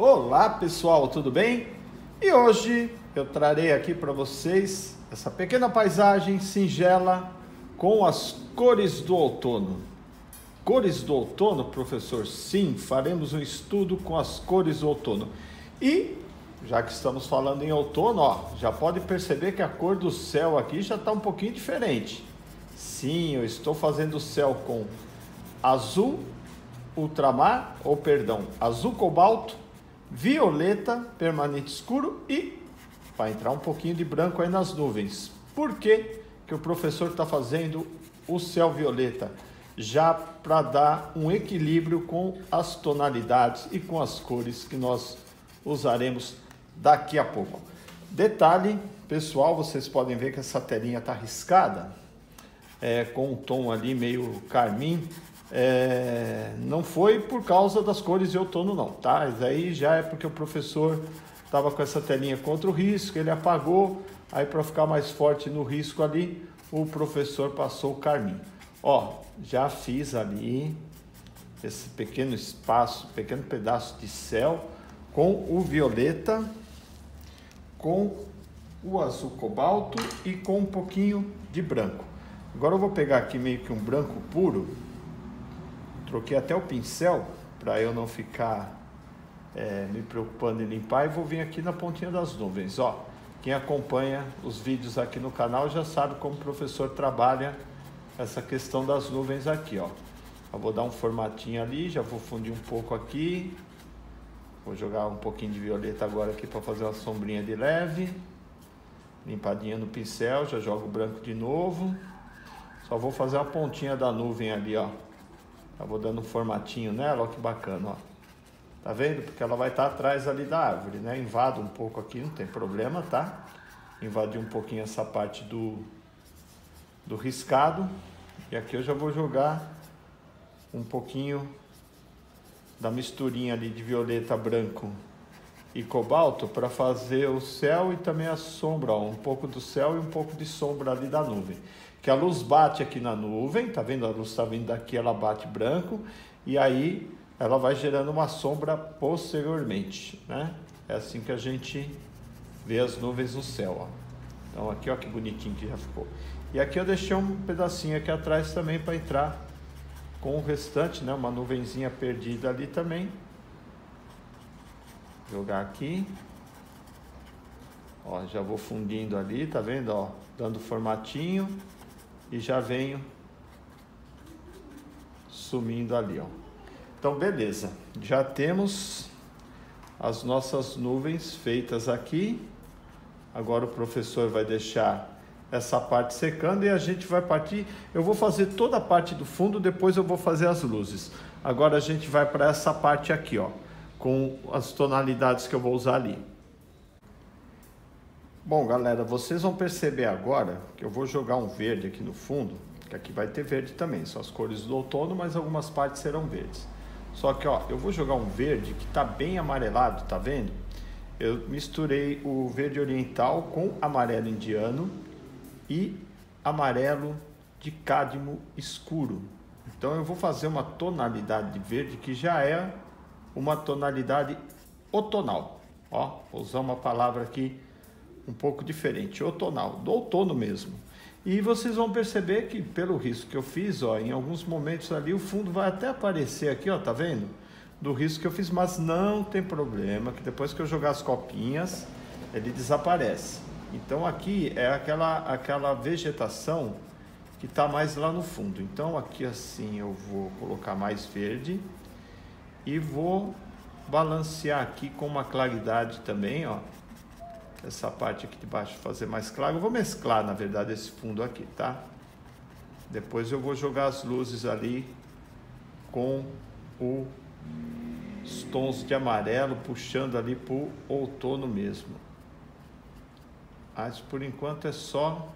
Olá pessoal, tudo bem? E hoje eu trarei aqui para vocês essa pequena paisagem singela com as cores do outono. Cores do outono, professor? Sim, faremos um estudo com as cores do outono. E já que estamos falando em outono, ó, já pode perceber que a cor do céu aqui já está um pouquinho diferente. Sim, eu estou fazendo o céu com azul ultramar, ou perdão, azul cobalto, violeta permanente escuro e vai entrar um pouquinho de branco aí nas nuvens. Por que, que o professor está fazendo o céu violeta? Já para dar um equilíbrio com as tonalidades e com as cores que nós usaremos daqui a pouco. Detalhe, pessoal, vocês podem ver que essa telinha está riscada, é, com um tom ali meio carmim, é, não foi por causa das cores de outono não, tá? Isso aí já é porque o professor estava com essa telinha contra o risco, ele apagou, aí para ficar mais forte no risco ali, o professor passou o carmim. Ó, já fiz ali esse pequeno espaço, pequeno pedaço de céu com o violeta, com o azul cobalto e com um pouquinho de branco. Agora eu vou pegar aqui meio que um branco puro Troquei até o pincel para eu não ficar é, me preocupando em limpar e vou vir aqui na pontinha das nuvens. Ó, quem acompanha os vídeos aqui no canal já sabe como o professor trabalha essa questão das nuvens aqui, ó. Eu vou dar um formatinho ali, já vou fundir um pouco aqui. Vou jogar um pouquinho de violeta agora aqui para fazer uma sombrinha de leve. Limpadinha no pincel, já jogo branco de novo. Só vou fazer a pontinha da nuvem ali, ó. Eu vou dando um formatinho nela, olha que bacana, ó. Tá vendo? Porque ela vai estar tá atrás ali da árvore, né? Invado um pouco aqui, não tem problema, tá? Invadir um pouquinho essa parte do, do riscado. E aqui eu já vou jogar um pouquinho da misturinha ali de violeta, branco e cobalto para fazer o céu e também a sombra, ó, um pouco do céu e um pouco de sombra ali da nuvem que a luz bate aqui na nuvem, tá vendo? A luz está vindo daqui, ela bate branco e aí ela vai gerando uma sombra posteriormente, né? É assim que a gente vê as nuvens no céu, ó. Então aqui, ó que bonitinho que já ficou. E aqui eu deixei um pedacinho aqui atrás também para entrar com o restante, né? Uma nuvenzinha perdida ali também. Jogar aqui. Ó, já vou fundindo ali, tá vendo, ó? Dando formatinho e já venho sumindo ali, ó. Então, beleza. Já temos as nossas nuvens feitas aqui. Agora o professor vai deixar essa parte secando e a gente vai partir. Eu vou fazer toda a parte do fundo, depois eu vou fazer as luzes. Agora a gente vai para essa parte aqui, ó, com as tonalidades que eu vou usar ali. Bom, galera, vocês vão perceber agora que eu vou jogar um verde aqui no fundo, que aqui vai ter verde também, são as cores do outono, mas algumas partes serão verdes. Só que, ó, eu vou jogar um verde que tá bem amarelado, tá vendo? Eu misturei o verde oriental com amarelo indiano e amarelo de cádmio escuro. Então eu vou fazer uma tonalidade de verde que já é uma tonalidade outonal. Ó, vou usar uma palavra aqui um pouco diferente, outonal, do outono mesmo. E vocês vão perceber que pelo risco que eu fiz, ó, em alguns momentos ali o fundo vai até aparecer aqui, ó, tá vendo? Do risco que eu fiz, mas não tem problema, que depois que eu jogar as copinhas, ele desaparece. Então aqui é aquela aquela vegetação que está mais lá no fundo. Então aqui assim eu vou colocar mais verde e vou balancear aqui com uma claridade também, ó, essa parte aqui de baixo fazer mais claro. Eu vou mesclar, na verdade, esse fundo aqui, tá? Depois eu vou jogar as luzes ali com o, os tons de amarelo puxando ali para o outono mesmo. Mas por enquanto é só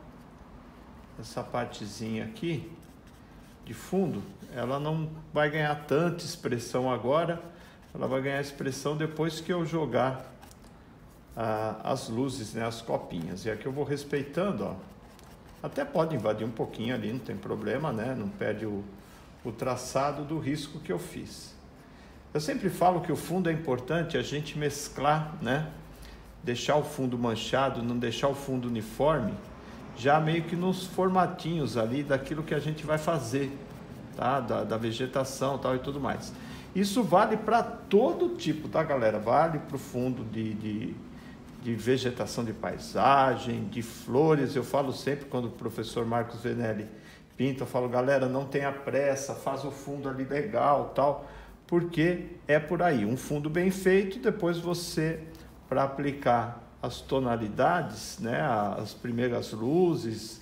essa partezinha aqui de fundo. Ela não vai ganhar tanta expressão agora. Ela vai ganhar expressão depois que eu jogar as luzes, né, as copinhas. E aqui eu vou respeitando, ó. Até pode invadir um pouquinho ali, não tem problema, né? Não perde o, o traçado do risco que eu fiz. Eu sempre falo que o fundo é importante a gente mesclar, né? Deixar o fundo manchado, não deixar o fundo uniforme, já meio que nos formatinhos ali daquilo que a gente vai fazer, tá? Da, da vegetação tal e tudo mais. Isso vale para todo tipo, tá, galera? Vale para o fundo de, de, de, vegetação de paisagem, de flores. Eu falo sempre quando o professor Marcos Venelli pinta, eu falo, galera, não tenha pressa, faz o fundo ali legal, tal, porque é por aí. Um fundo bem feito, depois você, para aplicar as tonalidades, né, as primeiras luzes,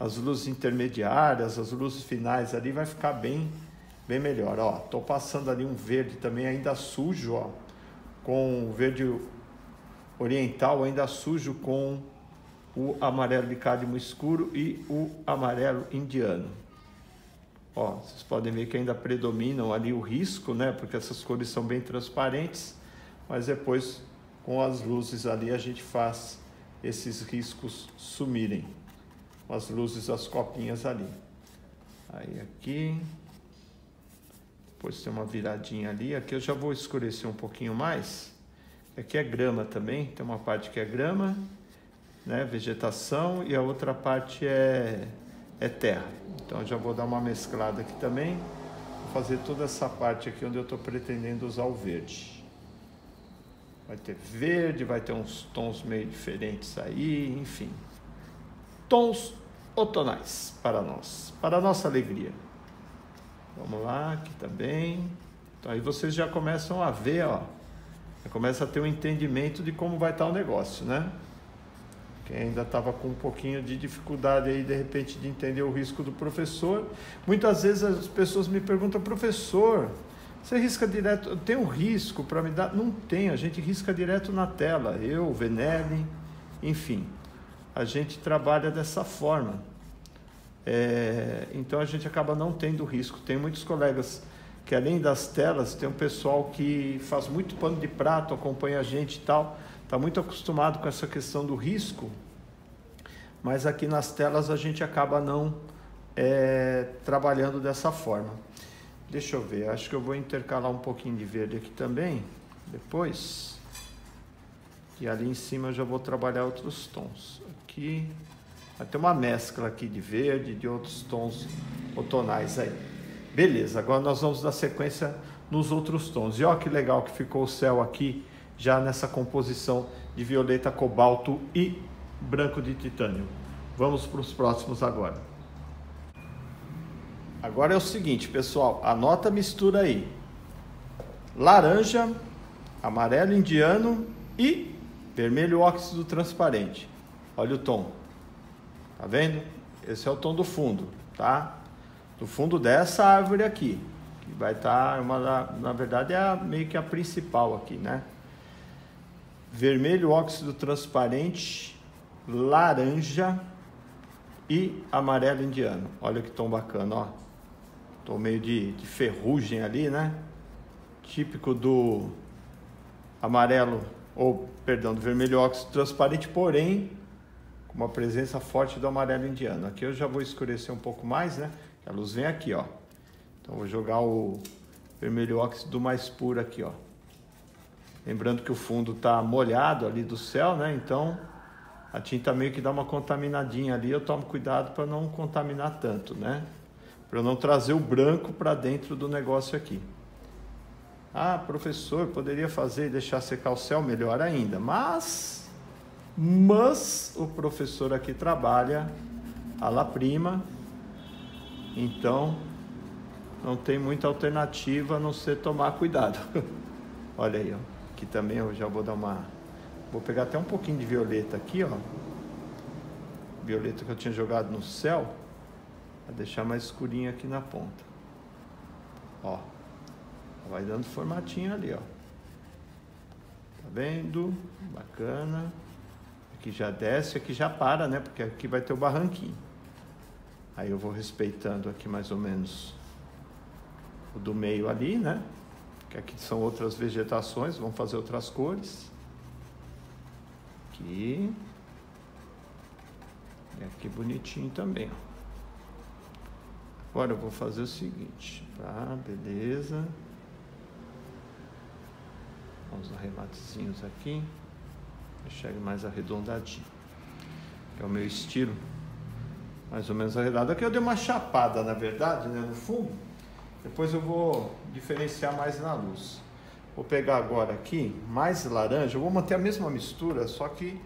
as luzes intermediárias, as luzes finais ali, vai ficar bem bem melhor. Ó, tô passando ali um verde também ainda sujo, ó, com o verde oriental ainda sujo com o amarelo de cádmio escuro e o amarelo indiano. Ó, vocês podem ver que ainda predominam ali o risco, né? Porque essas cores são bem transparentes, mas depois com as luzes ali a gente faz esses riscos sumirem. Com as luzes das copinhas ali. Aí aqui, depois tem uma viradinha ali. Aqui eu já vou escurecer um pouquinho mais. Aqui é grama também, tem uma parte que é grama, né, vegetação, e a outra parte é, é terra. Então eu já vou dar uma mesclada aqui também. Vou fazer toda essa parte aqui onde eu estou pretendendo usar o verde. Vai ter verde, vai ter uns tons meio diferentes aí, enfim. Tons otonais para nós, para a nossa alegria. Vamos lá, aqui também. Então aí vocês já começam a ver, ó. Já começa a ter um entendimento de como vai estar o negócio, né? Quem ainda estava com um pouquinho de dificuldade aí, de repente, de entender o risco do professor. Muitas vezes as pessoas me perguntam, professor, você risca direto? Tem um risco para me dar? Não tem, a gente risca direto na tela. Eu, Venelli, enfim. A gente trabalha dessa forma. É, então a gente acaba não tendo risco. Tem muitos colegas que além das telas, tem um pessoal que faz muito pano de prato, acompanha a gente e tal, está muito acostumado com essa questão do risco, mas aqui nas telas a gente acaba não é, trabalhando dessa forma. Deixa eu ver, acho que eu vou intercalar um pouquinho de verde aqui também, depois. E ali em cima eu já vou trabalhar outros tons. Aqui, Vai ter uma mescla aqui de verde, de outros tons otonais aí. Beleza, agora nós vamos dar sequência nos outros tons. E olha que legal que ficou o céu aqui, já nessa composição de violeta, cobalto e branco de titânio. Vamos para os próximos agora. Agora é o seguinte, pessoal, anota a mistura aí. Laranja, amarelo indiano e vermelho óxido transparente. Olha o tom. Tá vendo? Esse é o tom do fundo, tá? Do fundo dessa árvore aqui, que vai estar tá uma na verdade é a, meio que a principal aqui, né? Vermelho óxido transparente, laranja e amarelo indiano. Olha que tom bacana, ó. Tom meio de, de ferrugem ali, né? Típico do amarelo ou perdão, do vermelho óxido transparente, porém uma presença forte do amarelo indiano. Aqui eu já vou escurecer um pouco mais, né? A luz vem aqui, ó. Então vou jogar o vermelho óxido mais puro aqui, ó. Lembrando que o fundo está molhado ali do céu, né? Então a tinta meio que dá uma contaminadinha ali. Eu tomo cuidado para não contaminar tanto, né? Para não trazer o branco para dentro do negócio aqui. Ah, professor, poderia fazer e deixar secar o céu melhor ainda, mas mas o professor aqui trabalha a la prima, então não tem muita alternativa a não ser tomar cuidado. Olha aí, ó. aqui também eu já vou dar uma. Vou pegar até um pouquinho de violeta aqui, ó. Violeta que eu tinha jogado no céu, para deixar mais escurinho aqui na ponta. Ó, vai dando formatinho ali, ó. Tá vendo? Bacana. Aqui já desce, aqui já para, né? Porque aqui vai ter o barranquinho. Aí eu vou respeitando aqui mais ou menos o do meio ali, né? Que aqui são outras vegetações, vamos fazer outras cores. Aqui. E aqui bonitinho também, ó. Agora eu vou fazer o seguinte, tá? Beleza. uns arrematezinhos aqui. Ele mais arredondadinho. É o meu estilo. Mais ou menos arredondado. Aqui eu dei uma chapada, na verdade, né, no fundo. Depois eu vou diferenciar mais na luz. Vou pegar agora aqui mais laranja. Eu vou manter a mesma mistura, só que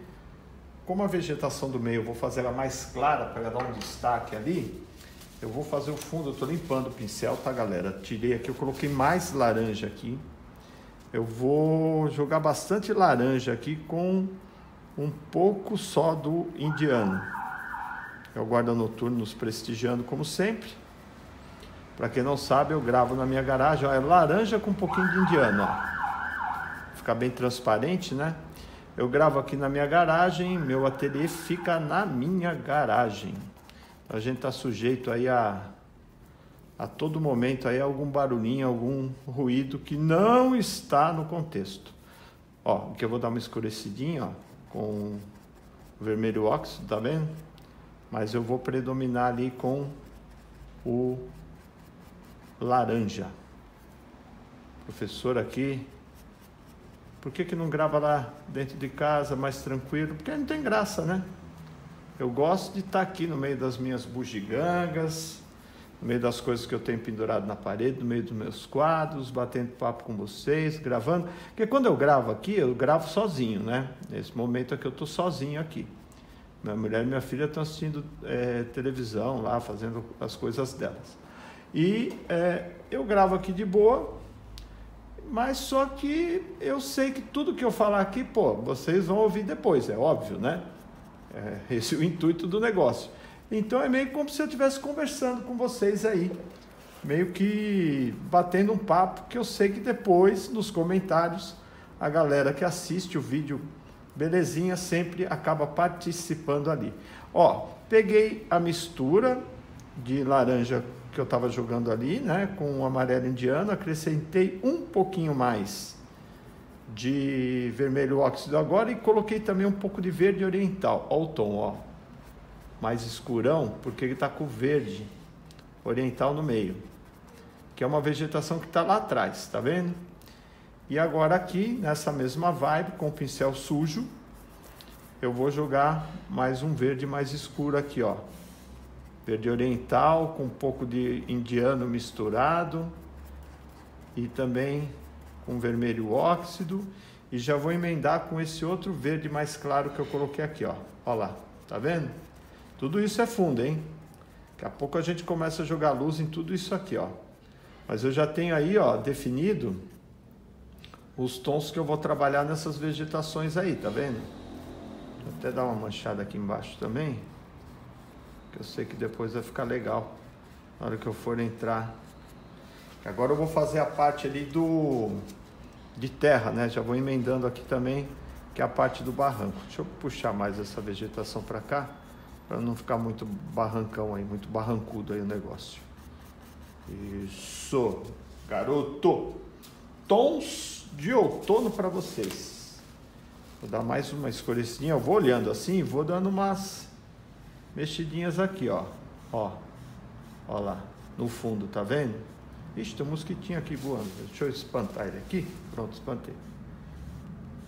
como a vegetação do meio eu vou fazer ela mais clara para dar um destaque ali, eu vou fazer o fundo, eu estou limpando o pincel, tá galera? Tirei aqui, eu coloquei mais laranja aqui. Eu vou jogar bastante laranja aqui com um pouco só do indiano. É o guarda noturno nos prestigiando como sempre. Para quem não sabe, eu gravo na minha garagem, ó, é laranja com um pouquinho de indiano, ó. Fica bem transparente, né? Eu gravo aqui na minha garagem, meu ateliê fica na minha garagem. A gente está sujeito aí a, a todo momento aí algum barulhinho, algum ruído que não está no contexto. Ó, aqui eu vou dar uma escurecidinha, ó, com vermelho óxido, tá vendo? Mas eu vou predominar ali com o laranja. Professor aqui por que, que não grava lá dentro de casa, mais tranquilo? Porque não tem graça, né? Eu gosto de estar aqui no meio das minhas bugigangas, no meio das coisas que eu tenho pendurado na parede, no meio dos meus quadros, batendo papo com vocês, gravando. Porque quando eu gravo aqui, eu gravo sozinho, né? Nesse momento é que eu estou sozinho aqui. Minha mulher e minha filha estão assistindo é, televisão lá, fazendo as coisas delas. E é, eu gravo aqui de boa, mas só que eu sei que tudo que eu falar aqui, pô, vocês vão ouvir depois, é óbvio, né? É, esse é o intuito do negócio. Então é meio como se eu estivesse conversando com vocês aí, meio que batendo um papo, que eu sei que depois, nos comentários, a galera que assiste o vídeo belezinha sempre acaba participando ali. Ó, peguei a mistura de laranja que eu estava jogando ali, né, com o amarelo indiano, acrescentei um pouquinho mais de vermelho óxido agora e coloquei também um pouco de verde oriental. Olha o tom, ó, mais escurão, porque ele está com verde oriental no meio, que é uma vegetação que está lá atrás, tá vendo? E agora aqui, nessa mesma vibe, com o pincel sujo, eu vou jogar mais um verde mais escuro aqui, ó verde oriental com um pouco de indiano misturado e também com vermelho óxido e já vou emendar com esse outro verde mais claro que eu coloquei aqui, ó. Ó lá, tá vendo? Tudo isso é fundo, hein? Daqui a pouco a gente começa a jogar luz em tudo isso aqui, ó. Mas eu já tenho aí, ó, definido os tons que eu vou trabalhar nessas vegetações aí, tá vendo? Vou até dar uma manchada aqui embaixo também que eu sei que depois vai ficar legal na hora que eu for entrar. Agora eu vou fazer a parte ali do de terra, né? Já vou emendando aqui também, que é a parte do barranco. Deixa eu puxar mais essa vegetação para cá, para não ficar muito barrancão aí, muito barrancudo aí o negócio. Isso, garoto. Tons de outono para vocês. Vou dar mais uma escurecidinha. Eu vou olhando assim, vou dando umas mexidinhas aqui, ó. Ó. Ó lá, no fundo, tá vendo? Ixi, tem um mosquitinho aqui voando. Deixa eu espantar ele aqui. Pronto, espantei.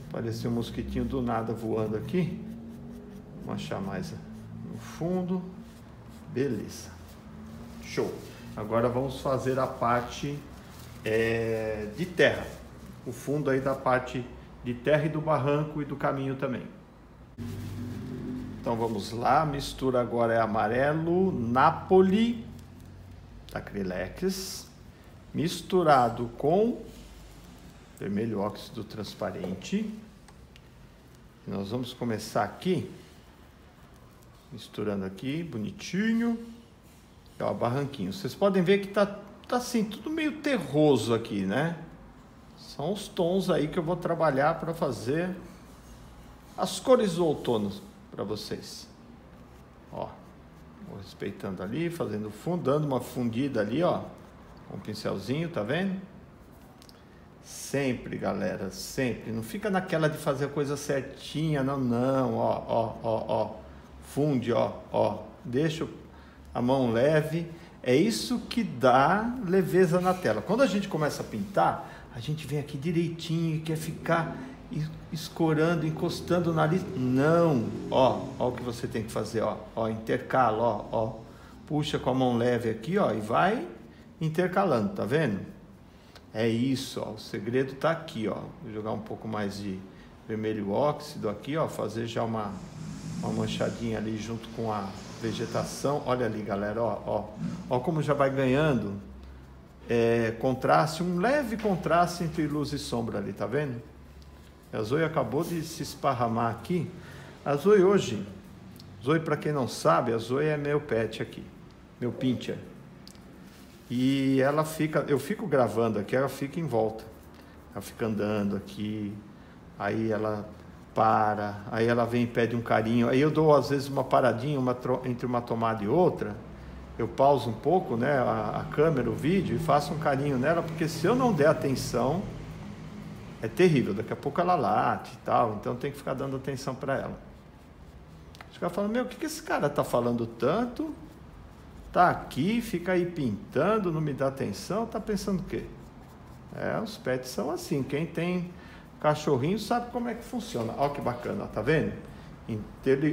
Apareceu um mosquitinho do nada voando aqui. Vamos achar mais no fundo. Beleza. Show. Agora vamos fazer a parte é, de terra. O fundo aí da parte de terra e do barranco e do caminho também. Então vamos lá, mistura agora é amarelo Napoli Acrylex misturado com vermelho óxido transparente. Nós vamos começar aqui misturando aqui, bonitinho. Ó, barranquinho. Vocês podem ver que tá, tá assim, tudo meio terroso aqui, né? São os tons aí que eu vou trabalhar para fazer as cores do outono para vocês. Ó, vou respeitando ali, fazendo fundo, dando uma fundida ali, ó, com o pincelzinho, tá vendo? Sempre, galera, sempre. Não fica naquela de fazer a coisa certinha, não, não. Ó, ó, ó, ó. Funde, ó, ó. Deixa a mão leve. É isso que dá leveza na tela. Quando a gente começa a pintar, a gente vem aqui direitinho e quer ficar escorando, encostando o nariz. Não, ó, ó o que você tem que fazer, ó, ó, intercala, ó, ó, puxa com a mão leve aqui, ó, e vai intercalando, tá vendo? É isso, ó, o segredo tá aqui, ó. Vou jogar um pouco mais de vermelho óxido aqui, ó, fazer já uma, uma manchadinha ali junto com a vegetação. Olha ali, galera, ó, ó, ó como já vai ganhando é, contraste, um leve contraste entre luz e sombra ali, tá vendo? A Zoe acabou de se esparramar aqui. A Zoe hoje, Zoe para quem não sabe, a Zoe é meu pet aqui, meu pincher. E ela fica, eu fico gravando aqui, ela fica em volta. Ela fica andando aqui, aí ela para, aí ela vem e pede um carinho. Aí eu dou às vezes uma paradinha uma, entre uma tomada e outra. Eu pauso um pouco, né, a, a câmera, o vídeo e faço um carinho nela, porque se eu não der atenção, é terrível. Daqui a pouco ela late e tal, então tem que ficar dando atenção para ela. Os caras falam: Meu, o que, que esse cara tá falando tanto? Tá aqui, fica aí pintando, não me dá atenção, tá pensando o quê? É, os pets são assim. Quem tem cachorrinho sabe como é que funciona. Olha que bacana, tá vendo?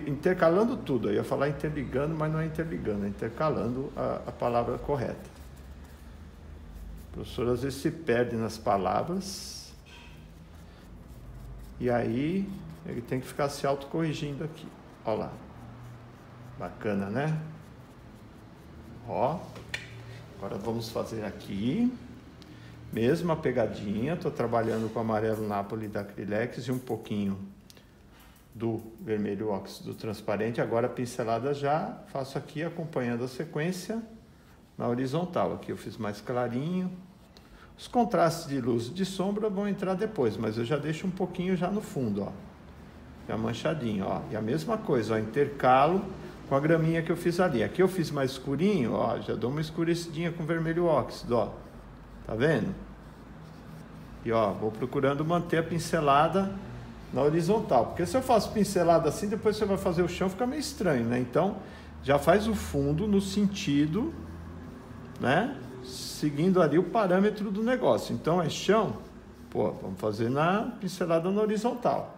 intercalando tudo. Eu ia falar interligando, mas não é interligando, é intercalando a, a palavra correta. O professor às vezes se perde nas palavras e aí ele tem que ficar se autocorrigindo aqui. Olha lá. Bacana, né? Ó. Agora vamos fazer aqui. Mesma pegadinha. Estou trabalhando com amarelo Napoli da Acrylex e um pouquinho do vermelho óxido transparente. Agora pincelada já faço aqui acompanhando a sequência na horizontal. Aqui eu fiz mais clarinho, os contrastes de luz e de sombra vão entrar depois, mas eu já deixo um pouquinho já no fundo, ó. Já manchadinho, ó. E a mesma coisa, ó, intercalo com a graminha que eu fiz ali. Aqui eu fiz mais escurinho, ó, já dou uma escurecidinha com vermelho óxido, ó. Tá vendo? E ó, vou procurando manter a pincelada na horizontal, porque se eu faço pincelada assim, depois você vai fazer o chão, fica meio estranho, né? Então, já faz o fundo no sentido, né? seguindo ali o parâmetro do negócio. Então é chão, pô, vamos fazer na pincelada na horizontal.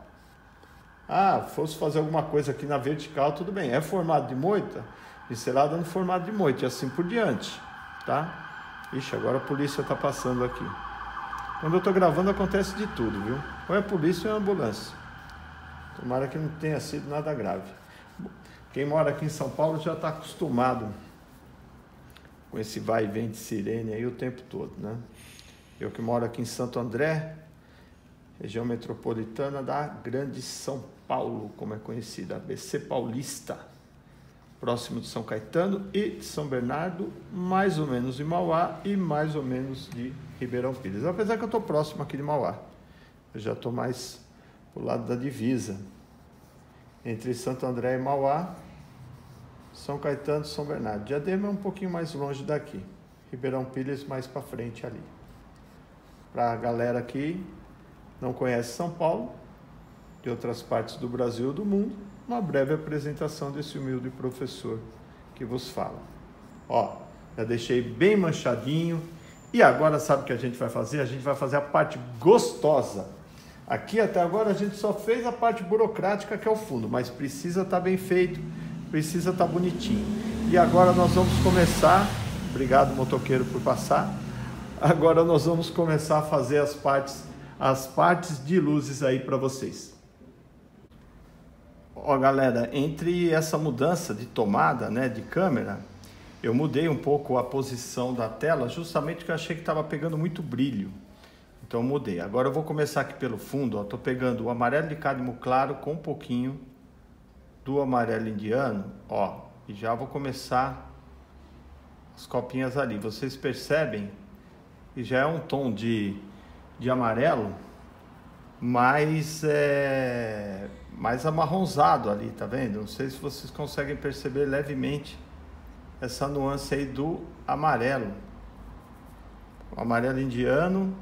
Ah, fosse fazer alguma coisa aqui na vertical, tudo bem. É formato de moita, pincelada no formato de moita e assim por diante, tá? Ixi, agora a polícia está passando aqui. Quando eu estou gravando acontece de tudo, viu? Ou é polícia ou é ambulância. Tomara que não tenha sido nada grave. Quem mora aqui em São Paulo já está acostumado com esse vai e vem de sirene aí o tempo todo, né? Eu que moro aqui em Santo André, região metropolitana da Grande São Paulo, como é conhecida, ABC Paulista, próximo de São Caetano e de São Bernardo, mais ou menos de Mauá e mais ou menos de Ribeirão Pires. Apesar que eu estou próximo aqui de Mauá, eu já estou mais pro lado da divisa entre Santo André e Mauá, são Caetano e São Bernardo. Diadema é um pouquinho mais longe daqui. Ribeirão Pires mais para frente ali. Para a galera que não conhece São Paulo, de outras partes do Brasil e do mundo, uma breve apresentação desse humilde professor que vos fala. Ó, já deixei bem manchadinho. E agora sabe o que a gente vai fazer? A gente vai fazer a parte gostosa. Aqui até agora a gente só fez a parte burocrática que é o fundo, mas precisa estar tá bem feito precisa estar tá bonitinho. E agora nós vamos começar, obrigado motoqueiro por passar. Agora nós vamos começar a fazer as partes, as partes de luzes aí para vocês. Ó, galera, entre essa mudança de tomada, né, de câmera, eu mudei um pouco a posição da tela, justamente porque eu achei que estava pegando muito brilho. Então mudei. Agora eu vou começar aqui pelo fundo, ó, tô pegando o amarelo de cádmio claro com um pouquinho do amarelo indiano, ó, e já vou começar as copinhas ali. Vocês percebem que já é um tom de, de amarelo mais, é, mais amarronzado ali, tá vendo? Não sei se vocês conseguem perceber levemente essa nuance aí do amarelo. O amarelo indiano.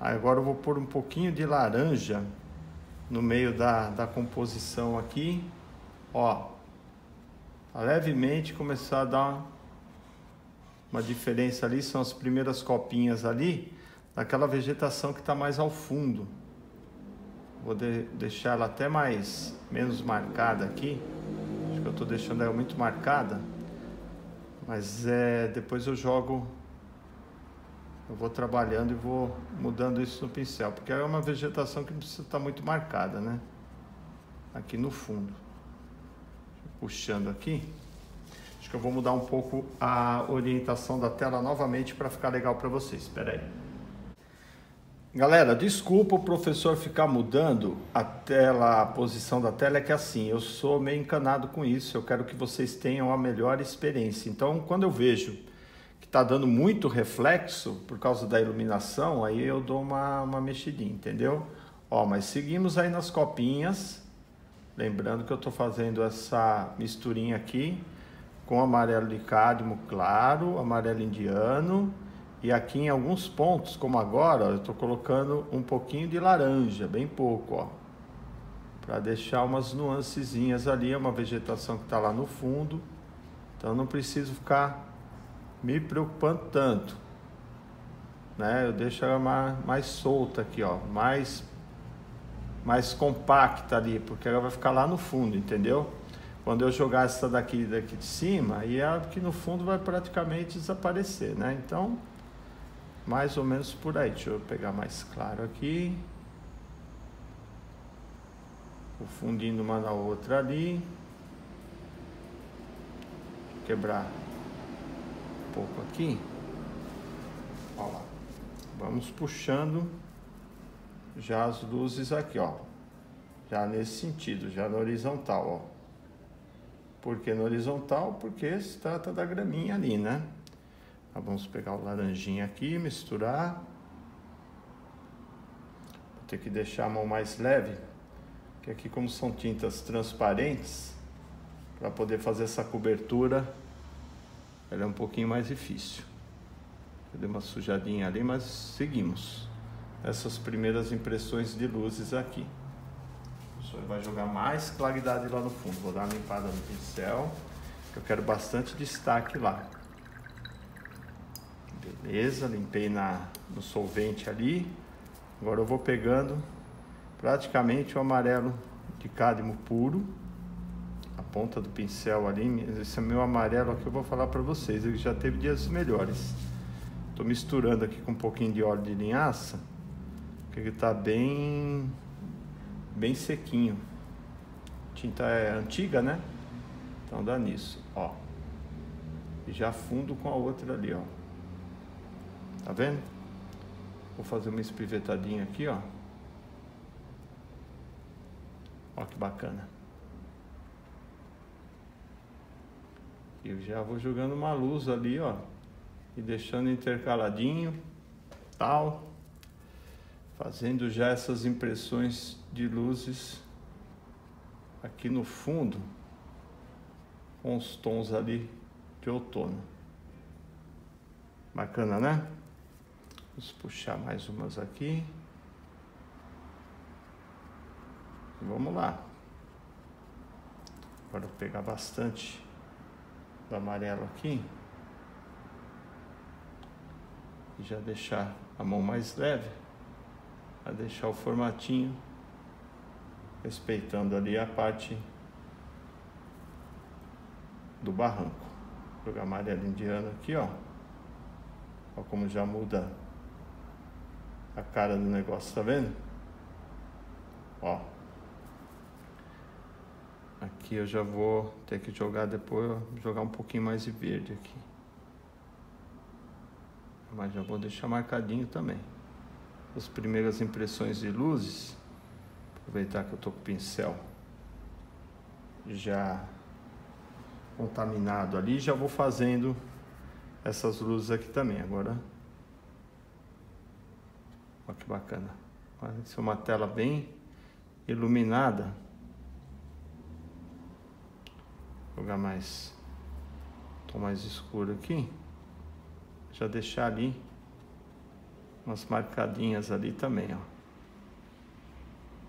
Agora eu vou pôr um pouquinho de laranja no meio da, da composição aqui, ó, levemente começar a dar uma, diferença ali, são as primeiras copinhas ali, naquela vegetação que está mais ao fundo. Vou de, deixar ela até mais menos marcada aqui. Acho que eu estou deixando ela muito marcada. Mas é, depois eu jogo, eu vou trabalhando e vou mudando isso no pincel, porque é uma vegetação que não precisa estar muito marcada, né? Aqui no fundo. Puxando aqui. Acho que eu vou mudar um pouco a orientação da tela novamente para ficar legal para vocês. Espera aí. Galera, desculpa o professor ficar mudando a tela, a posição da tela, é que assim, eu sou meio encanado com isso, eu quero que vocês tenham a melhor experiência. Então, quando eu vejo que está dando muito reflexo por causa da iluminação, aí eu dou uma, uma mexidinha, entendeu? Ó, mas seguimos aí nas copinhas, lembrando que eu estou fazendo essa misturinha aqui, com amarelo de cádmio claro, amarelo indiano e aqui em alguns pontos, como agora, eu estou colocando um pouquinho de laranja, bem pouco, ó, para deixar umas nuancezinhas ali, é uma vegetação que está lá no fundo, então não preciso ficar me preocupando tanto, né? Eu deixo ela mais, mais solta aqui, ó, mais mais compacta ali, porque ela vai ficar lá no fundo, entendeu? Quando eu jogar essa daqui, daqui de cima, aí é que no fundo vai praticamente desaparecer, né? Então, mais ou menos por aí. Deixa eu pegar mais claro aqui. O fundinho uma na outra ali. Quebrar um pouco aqui. Ó lá. Vamos puxando já as luzes aqui, ó. Já nesse sentido, já no horizontal, ó. Por que no horizontal? Porque se trata da graminha ali, né? Então, vamos pegar o laranjinha aqui, misturar. Vou ter que deixar a mão mais leve, que aqui como são tintas transparentes, para poder fazer essa cobertura, ela é um pouquinho mais difícil. Eu dei uma sujadinha ali, mas seguimos. Essas primeiras impressões de luzes aqui professor vai jogar mais claridade lá no fundo. Vou dar uma limpada no pincel, eu quero bastante destaque lá. Beleza, limpei na, no solvente ali. Agora eu vou pegando praticamente o amarelo de cádmio puro. A ponta do pincel ali, esse é meu amarelo aqui eu vou falar para vocês, ele já teve dias melhores. Estou misturando aqui com um pouquinho de óleo de linhaça, porque ele está bem bem sequinho. Tinta é antiga, né? Então dá nisso, ó. E já fundo com a outra ali, ó. Tá vendo? Vou fazer uma espivetadinha aqui, ó. Ó que bacana. Eu já vou jogando uma luz ali, ó. E deixando intercaladinho, tal fazendo já essas impressões de luzes aqui no fundo, com os tons ali de outono. Bacana, né? Vamos puxar mais umas aqui. Vamos lá. Agora vou pegar bastante do amarelo aqui. E já deixar a mão mais leve a deixar o formatinho, respeitando ali a parte do barranco. Vou jogar amarelo indiano aqui, ó. Ó como já muda a cara do negócio, tá vendo? Ó. Aqui eu já vou ter que jogar depois, jogar um pouquinho mais de verde aqui. Mas já vou deixar marcadinho também as primeiras impressões de luzes. Aproveitar que eu estou com o pincel já contaminado ali, já vou fazendo essas luzes aqui também. Agora, olha que bacana. Vai ser uma tela bem iluminada. Vou jogar mais tom mais escuro aqui. Já deixar ali umas marcadinhas ali também, ó.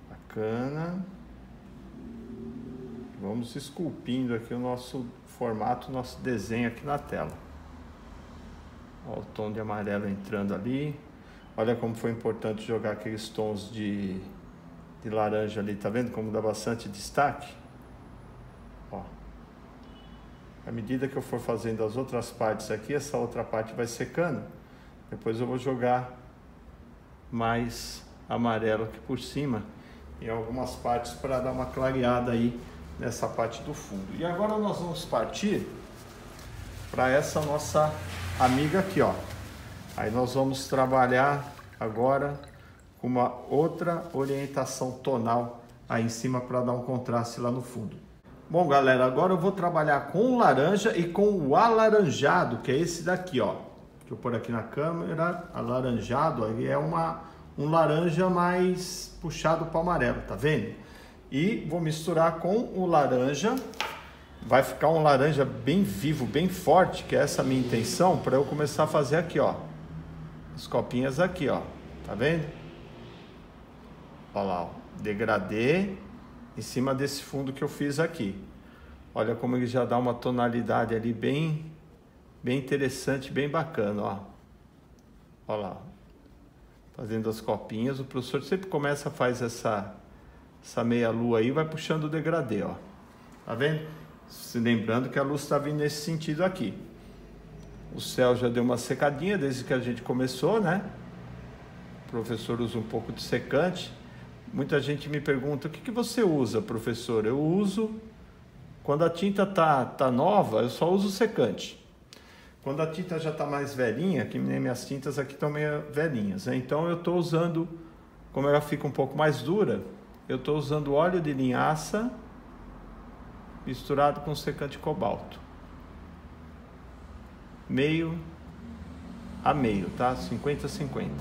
Bacana. Vamos esculpindo aqui o nosso formato, nosso desenho aqui na tela. Ó, o tom de amarelo entrando ali. Olha como foi importante jogar aqueles tons de, de laranja ali, tá vendo como dá bastante destaque? Ó. À medida que eu for fazendo as outras partes aqui, essa outra parte vai secando. Depois eu vou jogar mais amarelo aqui por cima em algumas partes para dar uma clareada aí nessa parte do fundo. E agora nós vamos partir para essa nossa amiga aqui, ó. Aí nós vamos trabalhar agora com uma outra orientação tonal aí em cima para dar um contraste lá no fundo. Bom, galera, agora eu vou trabalhar com o laranja e com o alaranjado, que é esse daqui, ó. Deixa eu pôr aqui na câmera, alaranjado, aí é uma, um laranja mais puxado para amarelo, tá vendo? E vou misturar com o laranja vai ficar um laranja bem vivo, bem forte, que é essa minha intenção, para eu começar a fazer aqui, ó. As copinhas aqui, ó. Tá vendo? Olha lá, ó. Degradê em cima desse fundo que eu fiz aqui. Olha como ele já dá uma tonalidade ali bem, bem interessante, bem bacana, ó. Olha lá. Fazendo as copinhas. O professor sempre começa, faz essa, essa meia lua aí, vai puxando o degradê, ó. Tá vendo? Se lembrando que a luz está vindo nesse sentido aqui. O céu já deu uma secadinha desde que a gente começou, né? O professor usa um pouco de secante. Muita gente me pergunta: o que, que você usa, professor? Eu uso, quando a tinta tá, tá nova, eu só uso secante. Quando a tinta já está mais velhinha, que nem minhas tintas aqui estão meio velhinhas, né? então eu estou usando, como ela fica um pouco mais dura, eu estou usando óleo de linhaça misturado com secante cobalto. Meio a meio, tá? 50 50.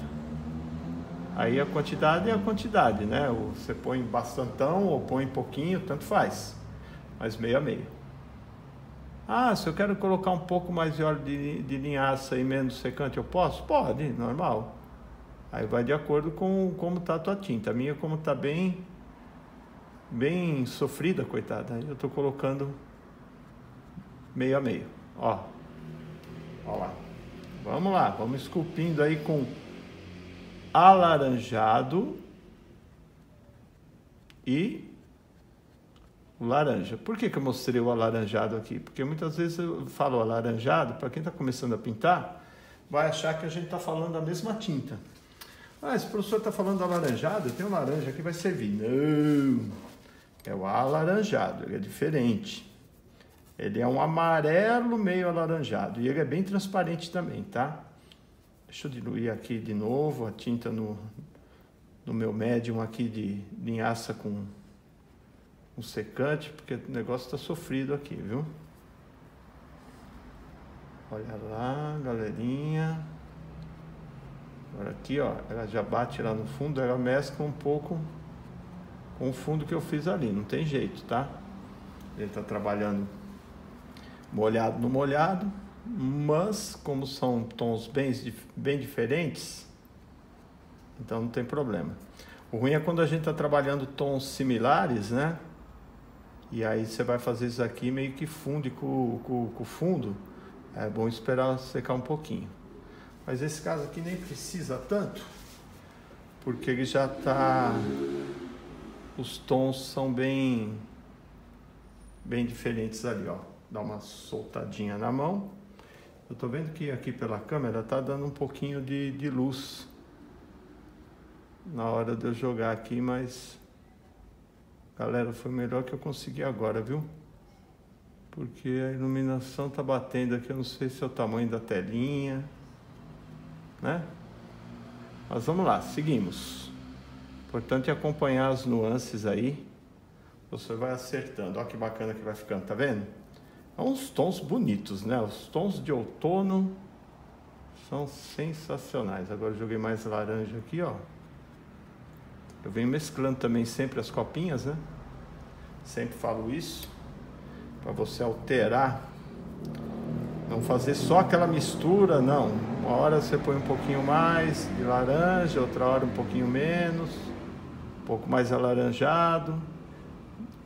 Aí a quantidade é a quantidade, né? Você põe bastantão ou põe pouquinho, tanto faz. Mas meio a meio. Ah, se eu quero colocar um pouco mais de óleo de, de linhaça e menos secante, eu posso? Pode, normal. Aí vai de acordo com como tá a tua tinta. A minha, como tá bem bem sofrida, coitada. Eu estou colocando meio a meio. Ó, ó lá. Vamos lá, vamos esculpindo aí com alaranjado e laranja. Por que, que eu mostrei o alaranjado aqui? Porque muitas vezes eu falo alaranjado, para quem está começando a pintar, vai achar que a gente está falando da mesma tinta. Ah, esse professor está falando alaranjado, tem um laranja aqui, vai servir. Não! É o alaranjado, ele é diferente. Ele é um amarelo meio alaranjado e ele é bem transparente também, tá? Deixa eu diluir aqui de novo a tinta no, no meu médium aqui de linhaça com um secante, porque o negócio está sofrido aqui, viu? Olha lá, galerinha. Agora aqui, ó, ela já bate lá no fundo, ela mescla um pouco com o fundo que eu fiz ali, não tem jeito, tá? Ele está trabalhando molhado no molhado, mas como são tons bem, bem diferentes, então não tem problema. O ruim é quando a gente está trabalhando tons similares, né? E aí você vai fazer isso aqui meio que funde com, com, com o fundo. É bom esperar secar um pouquinho. Mas esse caso aqui nem precisa tanto, porque ele já está os tons são bem bem diferentes ali, ó. Dá uma soltadinha na mão. Eu tô vendo que aqui pela câmera tá dando um pouquinho de, de luz na hora de eu jogar aqui, mas galera, foi melhor que eu consegui agora, viu? Porque a iluminação tá batendo aqui, eu não sei se é o tamanho da telinha, né? Mas vamos lá, seguimos. Importante é acompanhar as nuances aí. Você vai acertando. Olha que bacana que vai ficando, tá vendo? É uns tons bonitos, né? Os tons de outono são sensacionais. Agora joguei mais laranja aqui, ó. Eu venho mesclando também sempre as copinhas, né? Sempre falo isso para você alterar, não fazer só aquela mistura, não. Uma hora você põe um pouquinho mais de laranja, outra hora um pouquinho menos pouco mais alaranjado,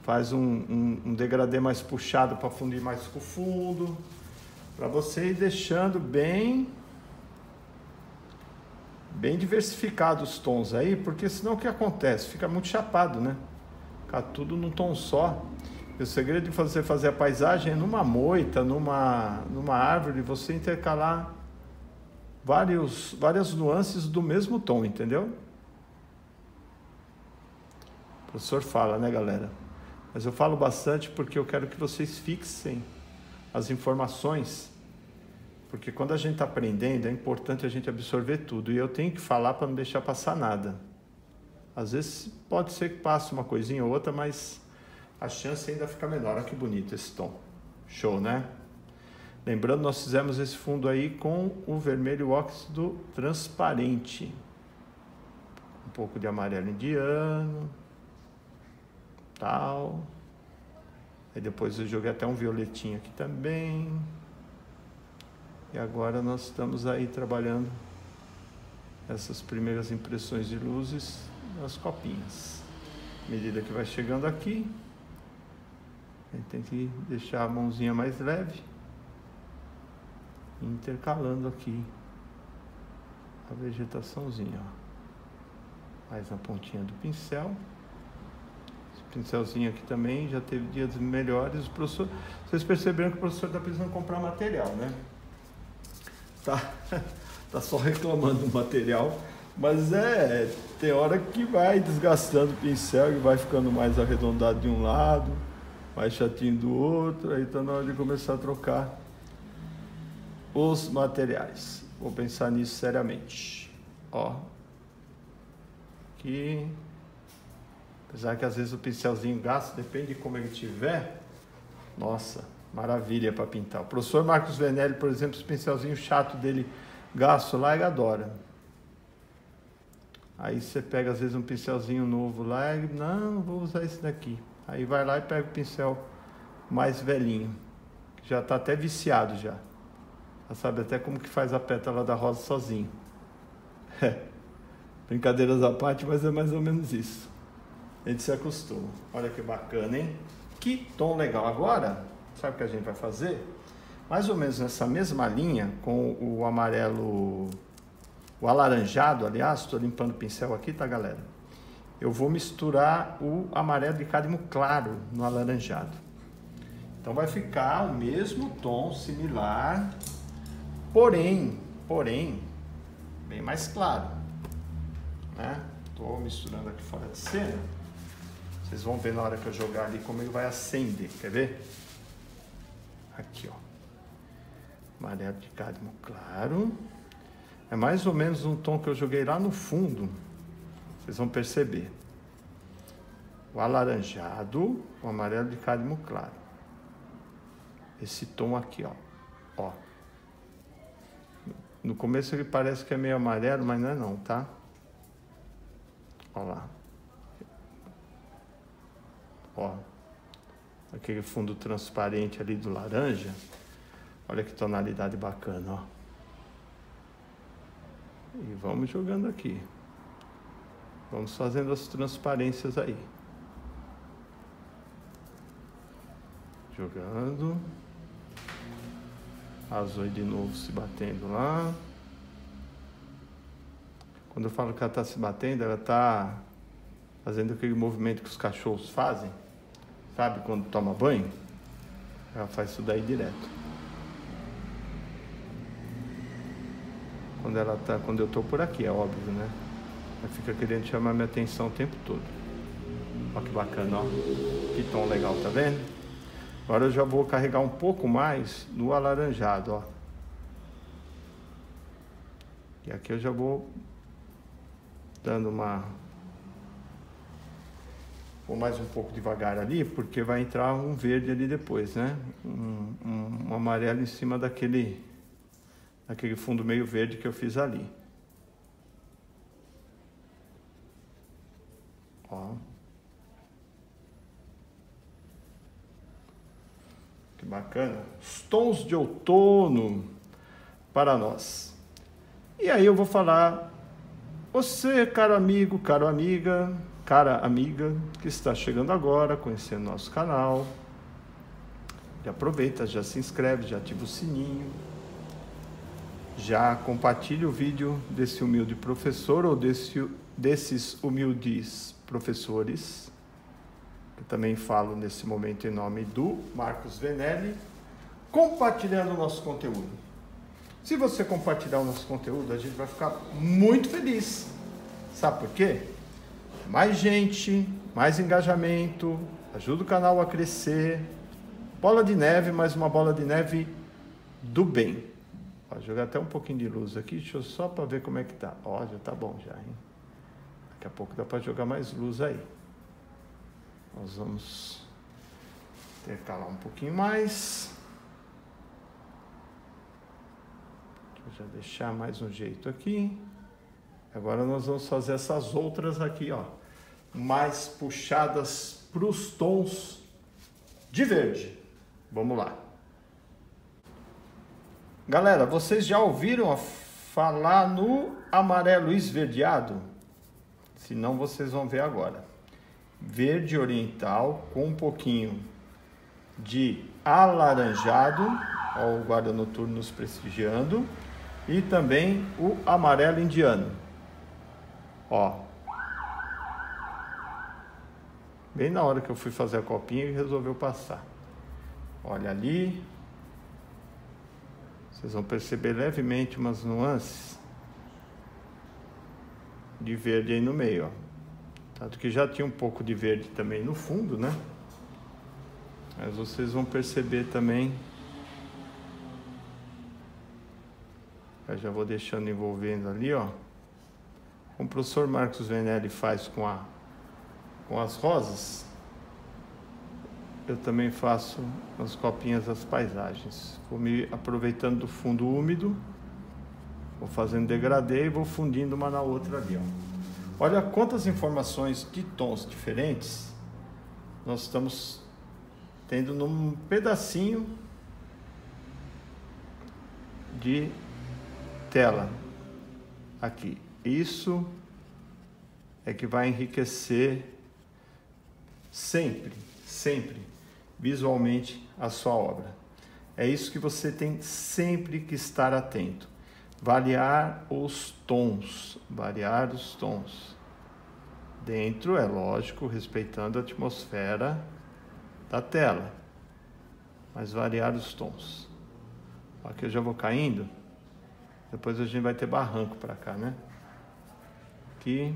faz um, um, um degradê mais puxado para fundir mais com o fundo, para você ir deixando bem bem diversificados os tons aí, porque senão o que acontece? Fica muito chapado, né? Fica tudo num tom só. E o segredo de você fazer a paisagem é numa moita, numa, numa árvore, você intercalar vários, várias nuances do mesmo tom, entendeu? O professor fala, né, galera? Mas eu falo bastante porque eu quero que vocês fixem as informações. Porque quando a gente está aprendendo, é importante a gente absorver tudo. E eu tenho que falar para não deixar passar nada. Às vezes pode ser que passe uma coisinha ou outra, mas a chance ainda fica menor. Olha que bonito esse tom. Show, né? Lembrando, nós fizemos esse fundo aí com o vermelho óxido transparente. Um pouco de amarelo indiano. Tal. Aí depois eu joguei até um violetinho aqui também. E agora nós estamos aí trabalhando essas primeiras impressões de luzes nas copinhas. À medida que vai chegando aqui, a gente tem que deixar a mãozinha mais leve, intercalando aqui a vegetaçãozinha. Ó. Mais na pontinha do pincel. Pincelzinho aqui também já teve dias melhores. O professor, vocês perceberam que o professor está precisando comprar material, né? tá, tá só reclamando do material, mas é, tem hora que vai desgastando o pincel e vai ficando mais arredondado de um lado, mais chatinho do outro, aí tá na hora de começar a trocar os materiais. Vou pensar nisso seriamente. Ó. Aqui. Apesar que às vezes o pincelzinho gasta, depende de como ele tiver. Nossa, Maravilha para pintar. O professor Marcos Venelli, por exemplo, esse pincelzinho chato dele, gasto lá, ele adora. Aí você pega às vezes um pincelzinho novo lá e não, vou usar esse daqui. Aí vai lá e pega o pincel mais velhinho, já está até viciado já. Já sabe até como que faz a pétala da rosa sozinho. É. Brincadeiras à parte, mas é mais ou menos isso. Gente se acostuma. Olha que bacana, hein? Que tom legal. Agora, Sabe o que a gente vai fazer? Mais ou menos nessa mesma linha, com o amarelo, o alaranjado, aliás, estou limpando o pincel aqui, tá, galera? Eu vou misturar o amarelo de cádmio claro no alaranjado. Então vai ficar o mesmo tom, similar, porém, porém, bem mais claro. Né? Estou misturando aqui fora de cena. Vocês vão ver na hora que eu jogar ali como ele vai acender. Quer ver? Aqui, ó. Amarelo de cádmio claro. É mais ou menos um tom que eu joguei lá no fundo. Vocês vão perceber. O alaranjado, o amarelo de cádmio claro. Esse tom aqui, ó. Ó. No começo ele parece que é meio amarelo, mas não é não, tá? Ó lá. Ó aquele fundo transparente ali do laranja. Olha que tonalidade bacana, ó. E vamos jogando aqui. Vamos fazendo as transparências aí. Jogando. Azul de novo se batendo lá. Quando eu falo que ela está se batendo, ela está fazendo aquele movimento que os cachorros fazem. Sabe quando toma banho? Ela faz isso daí direto. Quando ela tá, quando eu tô por aqui, é óbvio, né? Ela fica querendo chamar minha atenção o tempo todo. Olha que bacana, ó. Que tom legal, tá vendo? Agora eu já vou carregar um pouco mais no alaranjado, ó. E aqui eu já vou dando uma Vou mais um pouco devagar ali, porque vai entrar um verde ali depois, né? Um, um, um amarelo em cima daquele, daquele fundo meio verde que eu fiz ali. Ó. Que bacana. Os tons de outono para nós. E aí eu vou falar, você, caro amigo, caro amiga, cara amiga que está chegando agora, conhecendo nosso canal, já aproveita, já se inscreve, já ativa o sininho. já compartilhe o vídeo desse humilde professor ou desse, desses humildes professores. Eu também falo nesse momento em nome do Marcos Venelli, compartilhando o nosso conteúdo. Se você compartilhar o nosso conteúdo, a gente vai ficar muito feliz. Sabe por quê? Mais gente, mais engajamento, ajuda o canal a crescer. Bola de neve, mais uma bola de neve do bem. Vou jogar até um pouquinho de luz aqui, deixa eu só para ver como é que tá. Ó, já tá bom já, hein? Daqui a pouco dá para jogar mais luz aí. Nós vamos intercalar um pouquinho mais. Deixa eu já deixar mais um jeito aqui. Agora nós vamos fazer essas outras aqui, ó, mais puxadas para os tons de verde. Vamos lá. Galera, vocês já ouviram falar no amarelo esverdeado? Se não, vocês vão ver agora. Verde oriental com um pouquinho de alaranjado, ó, o guarda noturno nos prestigiando, e também o amarelo indiano. Ó. Bem na hora que eu fui fazer a copinha, ele resolveu passar. Olha ali. Vocês vão perceber levemente umas nuances de verde aí no meio, ó. Tanto que já tinha um pouco de verde também no fundo, né? Mas vocês vão perceber também. Eu já vou deixando envolvendo ali, ó. Como o professor Marcos Venelli faz com, a, com as rosas, eu também faço nas copinhas das paisagens. Vou me aproveitando do fundo úmido, vou fazendo degradê e vou fundindo uma na outra ali. Ó. Olha quantas informações de tons diferentes nós estamos tendo num pedacinho de tela aqui. Isso é que vai enriquecer sempre, sempre visualmente a sua obra. É isso que você tem sempre que estar atento. Variar os tons, variar os tons. Dentro, é lógico, respeitando a atmosfera da tela, mas variar os tons. Aqui eu já vou caindo, depois a gente vai ter barranco para cá, né? Aqui.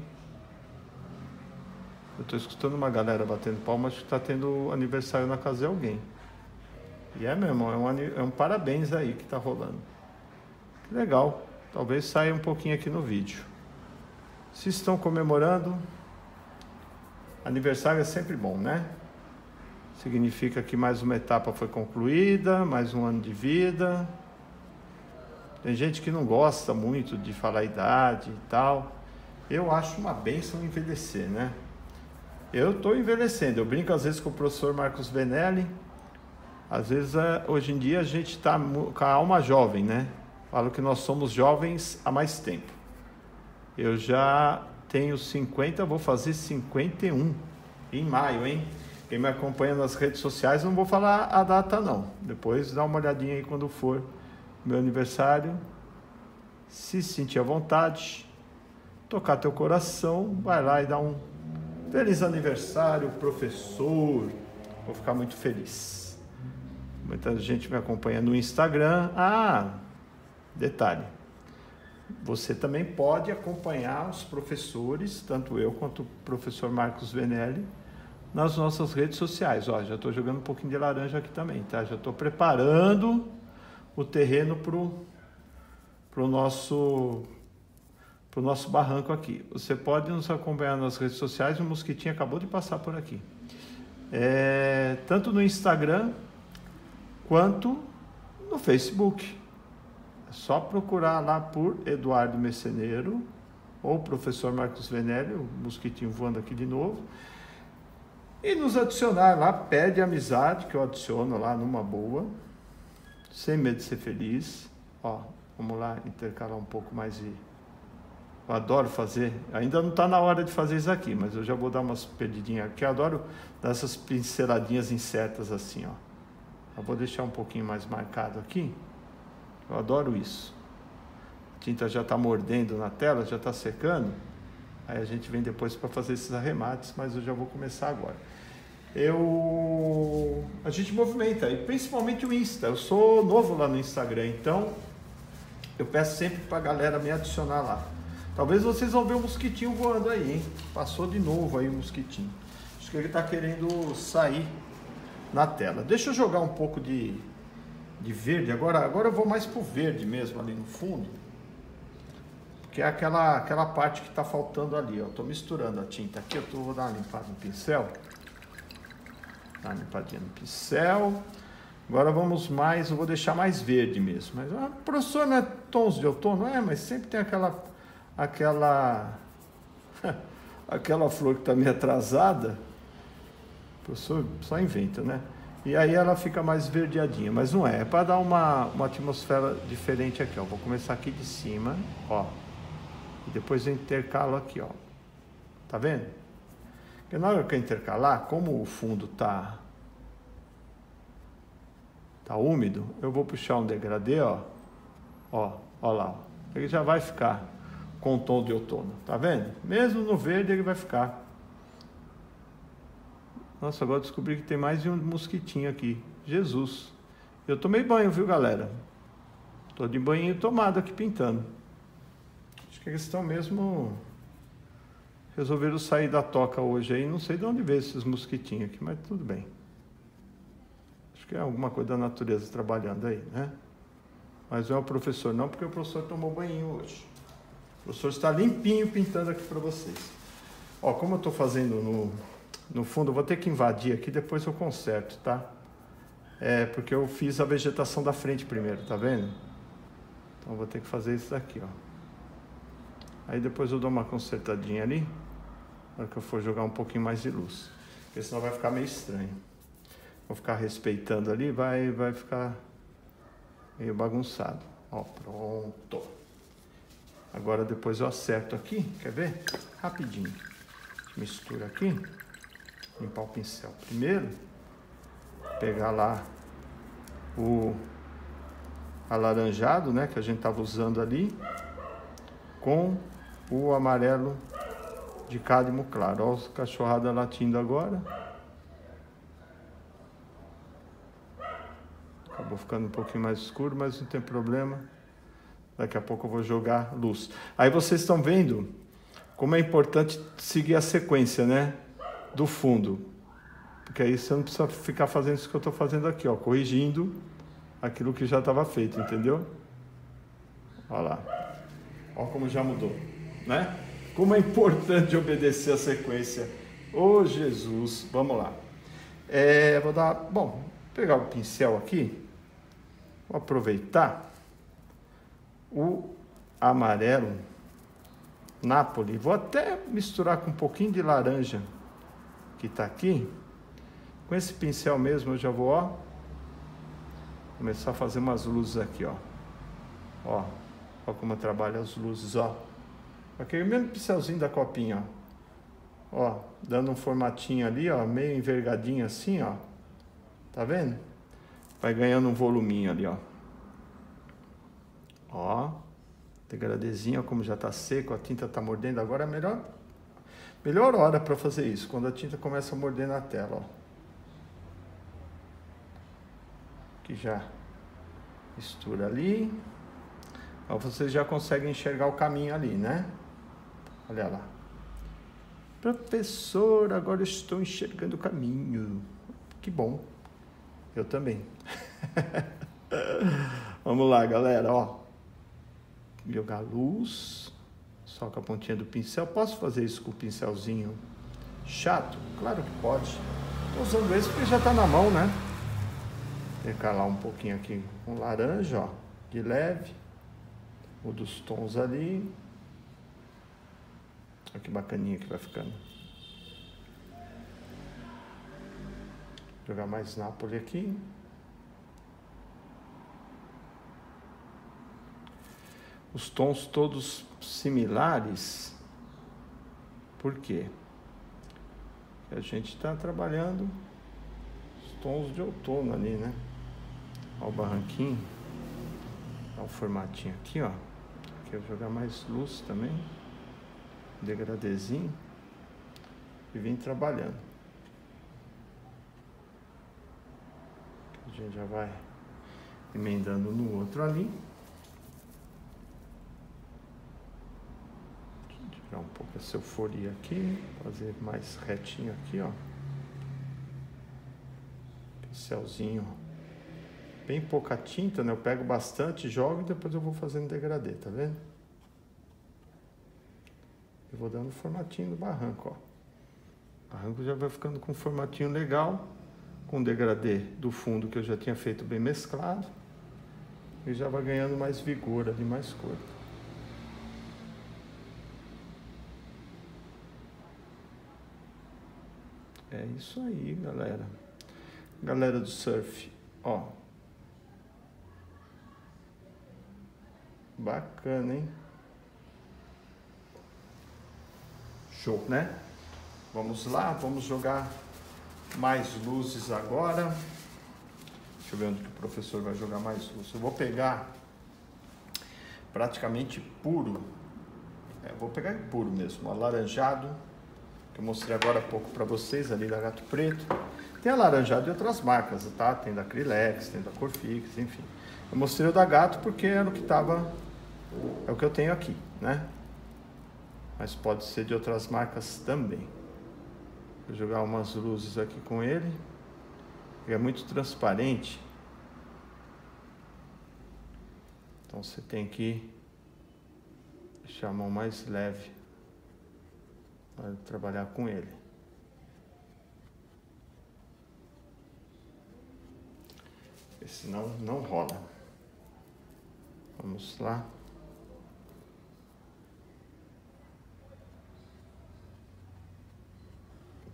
Eu estou escutando uma galera batendo palmas que está tendo aniversário na casa de alguém. E é mesmo, é um, é um parabéns aí que está rolando. Que legal. Talvez saia um pouquinho aqui no vídeo. Se estão comemorando, aniversário é sempre bom, né? Significa que mais uma etapa foi concluída, mais um ano de vida. Tem gente que não gosta muito de falar idade e tal. Eu acho uma benção envelhecer, né? Eu estou envelhecendo. Eu brinco às vezes com o professor Marcos Benelli. Às vezes, é, hoje em dia, a gente está com a alma jovem, né? Falo que nós somos jovens há mais tempo. Eu já tenho 50, vou fazer 51 em maio, hein? Quem me acompanha nas redes sociais, não vou falar a data não. Depois dá uma olhadinha aí quando for meu aniversário. Se sentir à vontade, tocar teu coração, vai lá e dá um Feliz aniversário, professor. Vou ficar muito feliz. Muita gente me acompanha no Instagram. Ah, detalhe. Você também pode acompanhar os professores, tanto eu quanto o professor Marcos Venelli, nas nossas redes sociais. Ó, já estou jogando um pouquinho de laranja aqui também, tá? Já estou preparando o terreno para o nosso para o nosso barranco aqui. Você pode nos acompanhar nas redes sociais, o Mosquitinho acabou de passar por aqui. É, tanto no Instagram quanto no Facebook. É só procurar lá por Eduardo Meceneiro ou professor Marcos Venélio, o Mosquitinho voando aqui de novo. E nos adicionar lá, pede amizade, que eu adiciono lá numa boa, sem medo de ser feliz. Ó, vamos lá intercalar um pouco mais de eu adoro fazer. Ainda não está na hora de fazer isso aqui, mas eu já vou dar umas perdidinhas aqui. Eu adoro dar essas pinceladinhas em setas assim, ó. Eu vou deixar um pouquinho mais marcado aqui. Eu adoro isso. tinta já está mordendo na tela, já está secando. Aí a gente vem depois para fazer esses arremates, mas eu já vou começar agora. Eu a gente movimenta, e principalmente o Insta. Eu sou novo lá no Instagram, então eu peço sempre para a galera me adicionar lá. Talvez vocês vão ver um mosquitinho voando aí, hein? Passou de novo aí o mosquitinho. Acho que ele está querendo sair na tela. Deixa eu jogar um pouco de, de verde. Agora, agora eu vou mais pro verde mesmo ali no fundo. Que é aquela, aquela parte que está faltando ali. Ó. Tô misturando a tinta aqui. Eu tô, vou dar uma limpada no pincel. Dar uma limpadinha no pincel. Agora vamos mais, eu vou deixar mais verde mesmo. Mas, ah, professor, não é tons de outono? É, mas sempre tem aquela, aquela, aquela flor que está meio atrasada o professor só inventa, né? E aí ela fica mais verdeadinha, mas não é. É para dar uma, uma atmosfera diferente aqui, ó. Vou começar aqui de cima, ó. E depois eu intercalo aqui, ó. Tá vendo? Porque na hora que eu intercalar, como o fundo tá tá úmido, eu vou puxar um degradê, ó. Ó, ó lá. Ele já vai ficar com o tom de outono, tá vendo? Mesmo no verde ele vai ficar. Nossa, agora descobri que tem mais de um mosquitinho aqui. Jesus. Eu tomei banho, viu, galera? Tô de banho tomado aqui pintando. Acho que eles estão mesmo. Resolveram sair da toca hoje aí. Não sei de onde veio esses mosquitinhos aqui, mas tudo bem. Acho que é alguma coisa da natureza trabalhando aí, né? Mas não é o professor, não, porque o professor tomou banho hoje. O professor está limpinho pintando aqui para vocês. Ó, como eu estou fazendo no no fundo, eu vou ter que invadir aqui, depois eu conserto, tá? É, porque eu fiz a vegetação da frente primeiro, tá vendo? Então eu vou ter que fazer isso daqui, ó. Aí depois eu dou uma consertadinha ali, na hora que eu for jogar um pouquinho mais de luz. Porque senão vai ficar meio estranho. Vou ficar respeitando ali, vai, vai ficar meio bagunçado. Ó, pronto. Agora depois eu acerto aqui, quer ver? Rapidinho. Mistura aqui limpar o pincel. Primeiro, pegar lá o alaranjado, né, que a gente estava usando ali, com o amarelo de cádmio claro. Olha os cachorrada latindo agora. Acabou ficando um pouquinho mais escuro, mas não tem problema. Daqui a pouco eu vou jogar luz. Aí vocês estão vendo como é importante seguir a sequência, né? do fundo. Porque aí você não precisa ficar fazendo isso que eu estou fazendo aqui, ó, corrigindo aquilo que já estava feito, entendeu? Olha lá. Olha como já mudou, né? Como é importante obedecer a sequência. Ô oh, Jesus, vamos lá. É, vou dar, bom, pegar o pincel aqui, vou aproveitar o amarelo Napoli, vou até misturar com um pouquinho de laranja que está aqui, com esse pincel mesmo eu já vou, ó, começar a fazer umas luzes aqui, ó. Ó, ó como eu trabalho as luzes, ó. Aquele mesmo pincelzinho da copinha, ó. Ó, dando um formatinho ali, ó, meio envergadinho assim, ó. Tá vendo? Vai ganhando um voluminho ali, ó. Ó, degradezinho, ó, como já tá seco, a tinta tá mordendo agora, é melhor Melhor hora para fazer isso, quando a tinta começa a morder na tela, ó. Que já mistura ali. Ó, vocês já conseguem enxergar o caminho ali, né? Olha lá. Professor, agora estou enxergando o caminho. Que bom. Eu também. Vamos lá, galera, ó. Jogar luz só com a pontinha do pincel. Posso fazer isso com o pincelzinho chato? Claro que pode. Estou usando esse porque já está na mão, né? Decalar um pouquinho aqui com laranja, ó, de leve. O dos tons ali. Olha que bacaninha que vai ficando. Jogar mais Nápoles aqui. Os tons todos similares. Por quê? Porque a gente está trabalhando os tons de outono ali, né? Olha o barranquinho. Olha o formatinho aqui, ó. vou jogar mais luz também. Degradezinho. E vim trabalhando. A gente já vai emendando no outro ali. Tirar um pouco essa euforia aqui, fazer mais retinho aqui, ó. Pincelzinho bem pouca tinta, né? Eu pego bastante, jogo e depois eu vou fazendo degradê, tá vendo? Eu vou dando formatinho do barranco, ó. O barranco já vai ficando com um formatinho legal, com o degradê do fundo que eu já tinha feito bem mesclado. E já vai ganhando mais vigor ali, mais cor. É isso aí, galera. Galera do surf, ó. Bacana, hein? Show, né? Vamos lá, vamos jogar mais luzes agora. Deixa eu ver onde que o professor vai jogar mais luzes. Eu vou pegar praticamente puro. É, vou pegar puro mesmo, alaranjado, que eu mostrei agora há pouco para vocês ali da Gato Preto. Tem alaranjado de outras marcas, tá? Tem da Acrylex, tem da Corfix, enfim. Eu mostrei o da Gato porque era o que estava é o que eu tenho aqui, né? Mas pode ser de outras marcas também. Vou jogar umas luzes aqui com ele. Ele é muito transparente. Então você tem que deixar a mão mais leve para trabalhar com ele. Senão não rola. Vamos lá.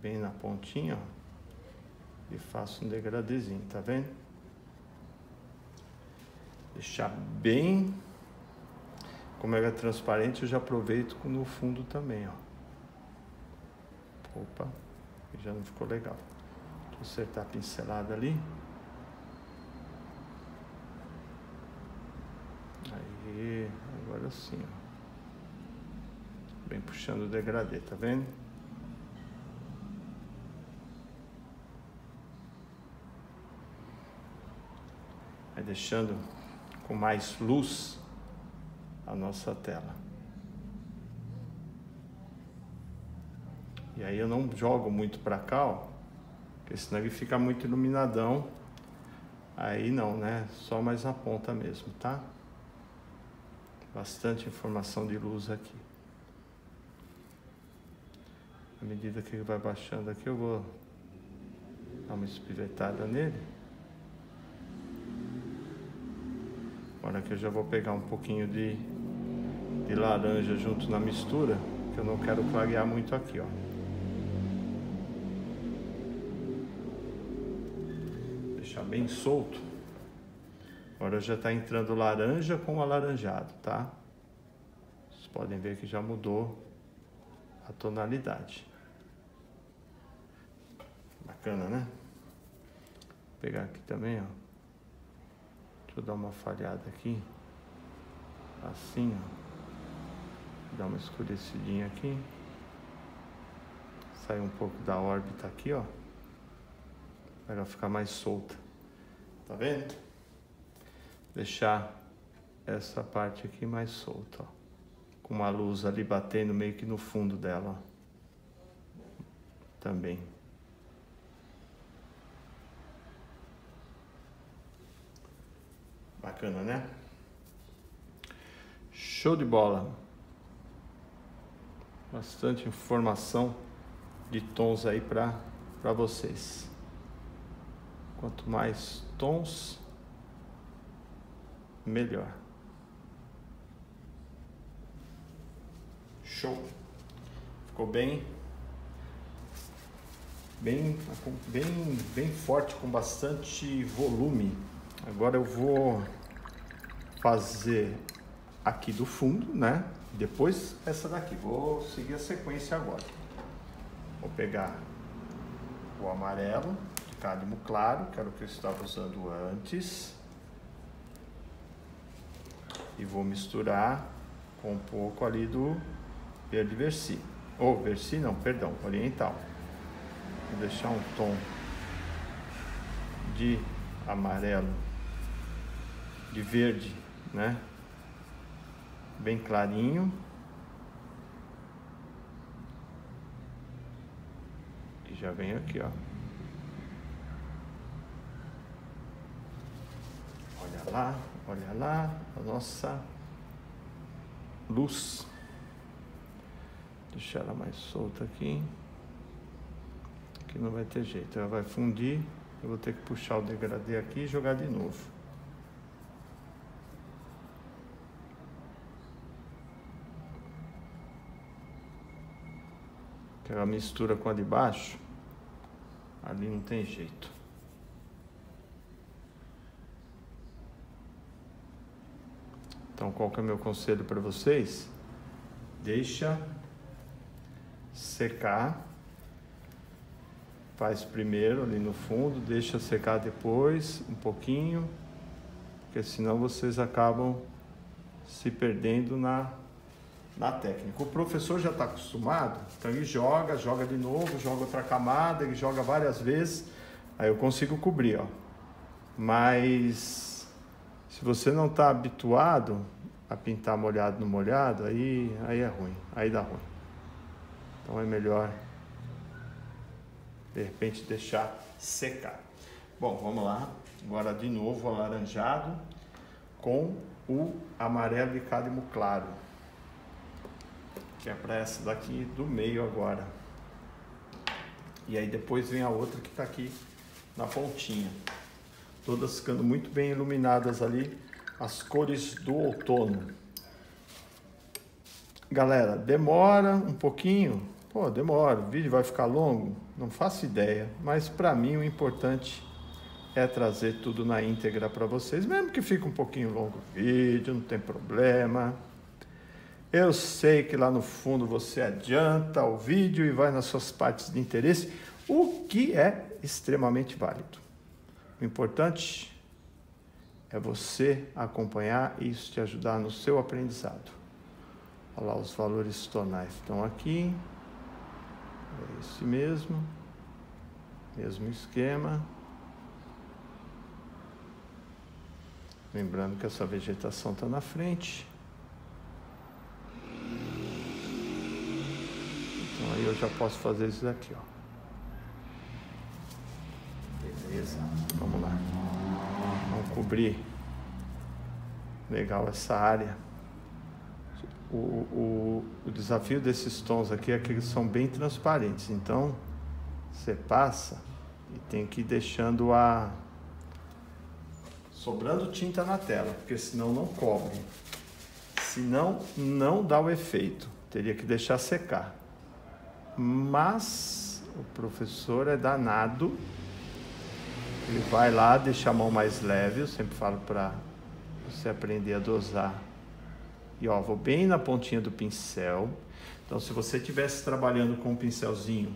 bem na pontinha, ó, e faço um degradezinho, tá vendo? Deixar bem, como ela é transparente, eu já aproveito no fundo também, ó. Opa, já não ficou legal. Vou acertar a pincelada ali. Aí, agora sim, ó. Bem puxando o degradê, tá vendo? Vai deixando com mais luz a nossa tela. E aí eu não jogo muito para cá, ó, porque senão ele fica muito iluminadão. Aí não, né? Só mais na ponta mesmo, tá? Bastante informação de luz aqui. À medida que ele vai baixando aqui, eu vou dar uma espivetada nele. Agora que eu já vou pegar um pouquinho de, de laranja junto na mistura, que eu não quero clarear muito aqui, ó. Bem solto. Agora já está entrando laranja com alaranjado, tá? Vocês podem ver que já mudou a tonalidade. Bacana, né? Vou pegar aqui também, ó. Deixa eu dar uma falhada aqui. Assim, ó. Dá uma escurecidinha aqui. Sai um pouco da órbita aqui, ó. Para ela ficar mais solta. Tá vendo? Deixar essa parte aqui mais solta, ó. Com uma luz ali batendo meio que no fundo dela, ó. Também. Bacana, né? Show de bola. Bastante informação de tons aí para vocês. Quanto mais tons, melhor. Show. Ficou bem bem bem bem forte com bastante volume. Agora eu vou fazer aqui do fundo, né? Depois essa daqui. Vou seguir a sequência agora. Vou pegar o amarelo cálimo claro, que era o que eu estava usando antes. E vou misturar com um pouco ali do verde versi. Ou oh, versi não, perdão, oriental. Vou deixar um tom de amarelo, de verde, né? Bem clarinho. E já vem aqui, ó. Olha lá, olha lá, a nossa luz. Deixar ela mais solta aqui. Que não vai ter jeito, ela vai fundir. Eu vou ter que puxar o degradê aqui e jogar de novo. Aquela mistura com a de baixo, ali não tem jeito. Então, qual que é o meu conselho para vocês? Deixa secar. Faz primeiro ali no fundo, deixa secar depois um pouquinho, porque senão vocês acabam se perdendo na, na técnica. O professor já está acostumado, então ele joga, joga de novo, joga outra camada, ele joga várias vezes, aí eu consigo cobrir, ó. Mas se você não está habituado a pintar molhado no molhado, aí, aí é ruim, aí dá ruim. Então é melhor de repente deixar secar. Bom, vamos lá. Agora de novo alaranjado com o amarelo de cádmio claro, que é para essa daqui do meio agora. E aí depois vem a outra que está aqui na pontinha. Todas ficando muito bem iluminadas ali, as cores do outono. Galera, demora um pouquinho Pô, demora, o vídeo vai ficar longo? Não faço ideia, mas para mim o importante é trazer tudo na íntegra para vocês, mesmo que fique um pouquinho longo o vídeo, não tem problema. Eu sei que lá no fundo você adianta o vídeo e vai nas suas partes de interesse, o que é extremamente válido. O importante é você acompanhar e isso te ajudar no seu aprendizado. Olha lá, os valores tonais estão aqui. É esse mesmo, mesmo esquema. Lembrando que essa vegetação está na frente. Então aí eu já posso fazer isso daqui, ó. Beleza, vamos lá. Vamos cobrir legal essa área o, o, o desafio desses tons aqui é que eles são bem transparentes. Então, você passa e tem que ir deixando a sobrando tinta na tela, porque senão não cobre. Senão não dá o efeito. Teria que deixar secar. Mas o professor é danado. Ele vai lá, deixa a mão mais leve. Eu sempre falo para você aprender a dosar e ó, vou bem na pontinha do pincel. Então, se você estivesse trabalhando com um pincelzinho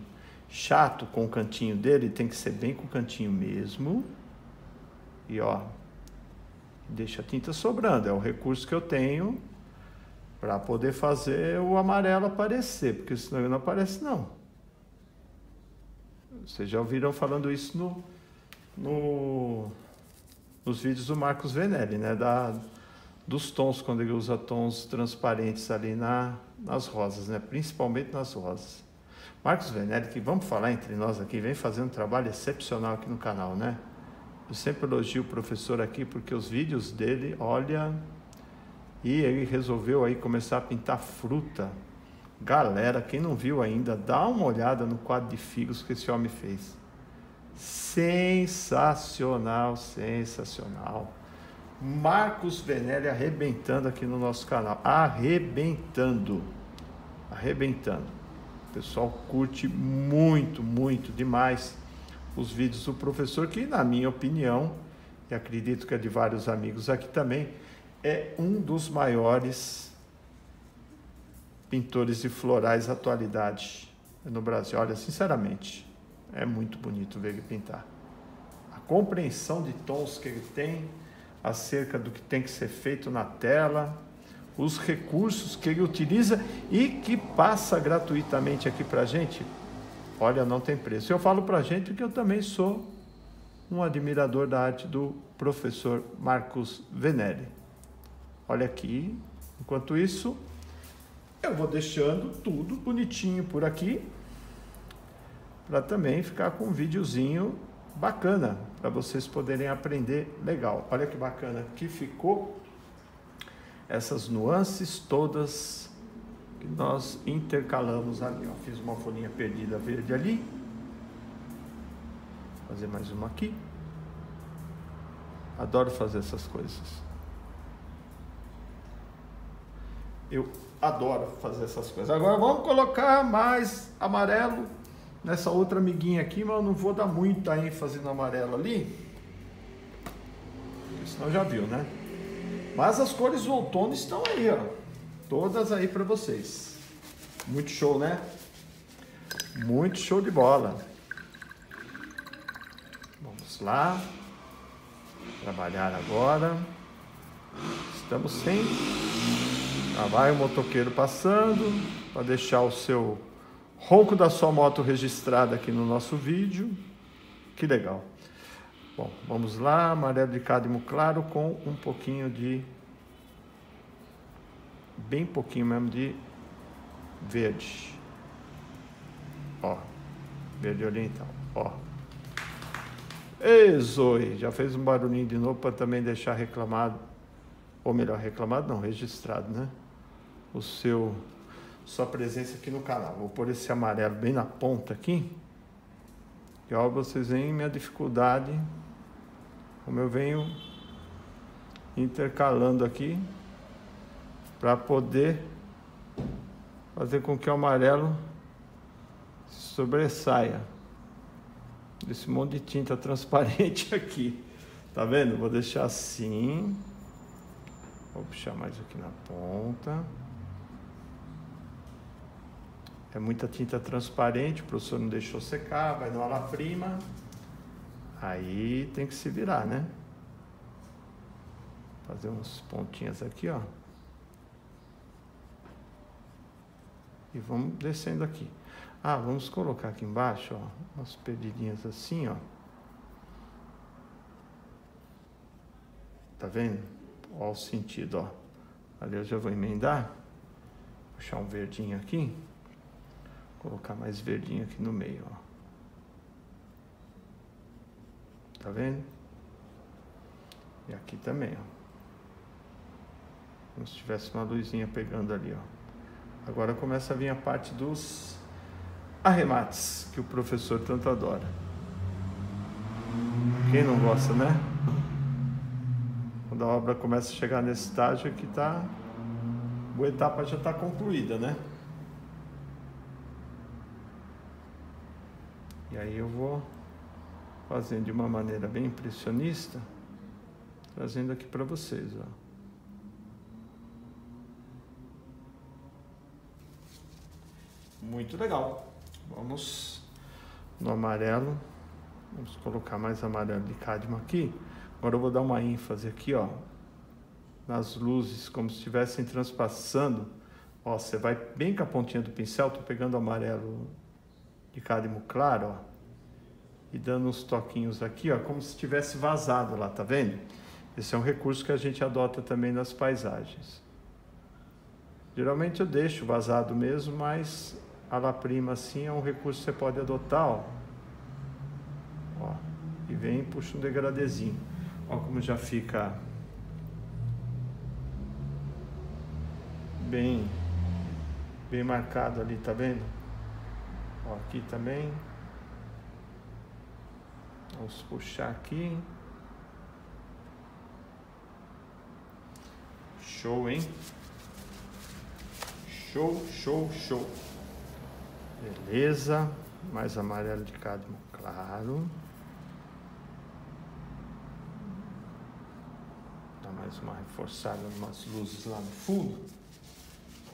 chato com o cantinho dele, tem que ser bem com o cantinho mesmo. E ó, deixa a tinta sobrando. É o recurso que eu tenho para poder fazer o amarelo aparecer, porque senão ele não aparece não. Vocês já ouviram falando isso no, no nos vídeos do Marcos Venelli, né? Da, dos tons, quando ele usa tons transparentes ali na, nas rosas, né? principalmente nas rosas. Marcos Venelli, que vamos falar entre nós aqui, vem fazendo um trabalho excepcional aqui no canal, né? Eu sempre elogio o professor aqui porque os vídeos dele, olha, e ele resolveu aí começar a pintar fruta. Galera, quem não viu ainda, dá uma olhada no quadro de figos que esse homem fez. Sensacional, sensacional. Marcos Venelli arrebentando aqui no nosso canal. Arrebentando. Arrebentando. O pessoal curte muito, muito demais os vídeos do professor, que, na minha opinião, e acredito que é de vários amigos aqui também, é um dos maiores pintores de florais da atualidade no Brasil. Olha, sinceramente, é muito bonito ver ele pintar. A compreensão de tons que ele tem acerca do que tem que ser feito na tela, os recursos que ele utiliza e que passa gratuitamente aqui para gente, olha, não tem preço. Eu falo para gente que eu também sou um admirador da arte do professor Marcos Venere. Olha aqui, enquanto isso, eu vou deixando tudo bonitinho por aqui, para também ficar com um videozinho bacana, para vocês poderem aprender legal. Olha que bacana que ficou essas nuances todas que nós intercalamos ali. Fiz uma folhinha perdida verde ali. Fazer mais uma aqui. Adoro fazer essas coisas. Eu adoro fazer essas coisas. Agora vamos colocar mais amarelo nessa outra amiguinha aqui, mas eu não vou dar muita ênfase no amarelo ali. Senão já viu, né? Mas as cores do outono estão aí, ó. Todas aí para vocês. Muito show, né? Muito show de bola. Vamos lá. Trabalhar agora. Estamos sem. Lá vai o motoqueiro passando para deixar o seu ronco da sua moto registrado aqui no nosso vídeo. Que legal. Bom, vamos lá, amarelo de cádmio claro com um pouquinho de, bem pouquinho mesmo de verde. Ó, verde oriental, ó. Ei, Zoe, já fez um barulhinho de novo para também deixar reclamado, ou melhor, reclamado não, registrado, né? O seu, sua presença aqui no canal. Vou pôr esse amarelo bem na ponta aqui. E ó, vocês veem minha dificuldade como eu venho intercalando aqui para poder fazer com que o amarelo sobressaia desse monte de tinta transparente aqui. Tá vendo? Vou deixar assim. Vou puxar mais aqui na ponta. É muita tinta transparente, o professor não deixou secar, vai no ala prima. Aí tem que se virar, né? Fazer uns pontinhas aqui, ó. E vamos descendo aqui. Ah, vamos colocar aqui embaixo, ó, umas pedidinhas assim, ó. Tá vendo? Ó o sentido, ó. Ali eu já vou emendar. Puxar um verdinho aqui. Colocar mais verdinho aqui no meio, ó. Tá vendo? E aqui também, ó. Como se tivesse uma luzinha pegando ali, ó. Agora começa a vir a parte dos arremates, que o professor tanto adora. Quem não gosta, né? Quando a obra começa a chegar nesse estágio aqui tá a etapa já está concluída, né? E aí eu vou fazendo de uma maneira bem impressionista, trazendo aqui para vocês, ó. Muito legal. Vamos no amarelo. Vamos colocar mais amarelo de cádmio aqui. Agora eu vou dar uma ênfase aqui, ó, nas luzes, como se estivessem transpassando. Ó, você vai bem com a pontinha do pincel, tô pegando o amarelo de cádmio claro, ó e dando uns toquinhos aqui, ó, como se tivesse vazado lá, tá vendo? Esse é um recurso que a gente adota também nas paisagens. Geralmente eu deixo vazado mesmo, mas a la prima assim é um recurso que você pode adotar, ó. ó e vem e puxa um degradezinho. Ó como já fica bem bem marcado ali, tá vendo? Ó, aqui também. Vamos puxar aqui. Show, hein? Show, show, show. Beleza. Mais amarelo de cádmio claro. Dá mais uma reforçada, umas luzes lá no fundo.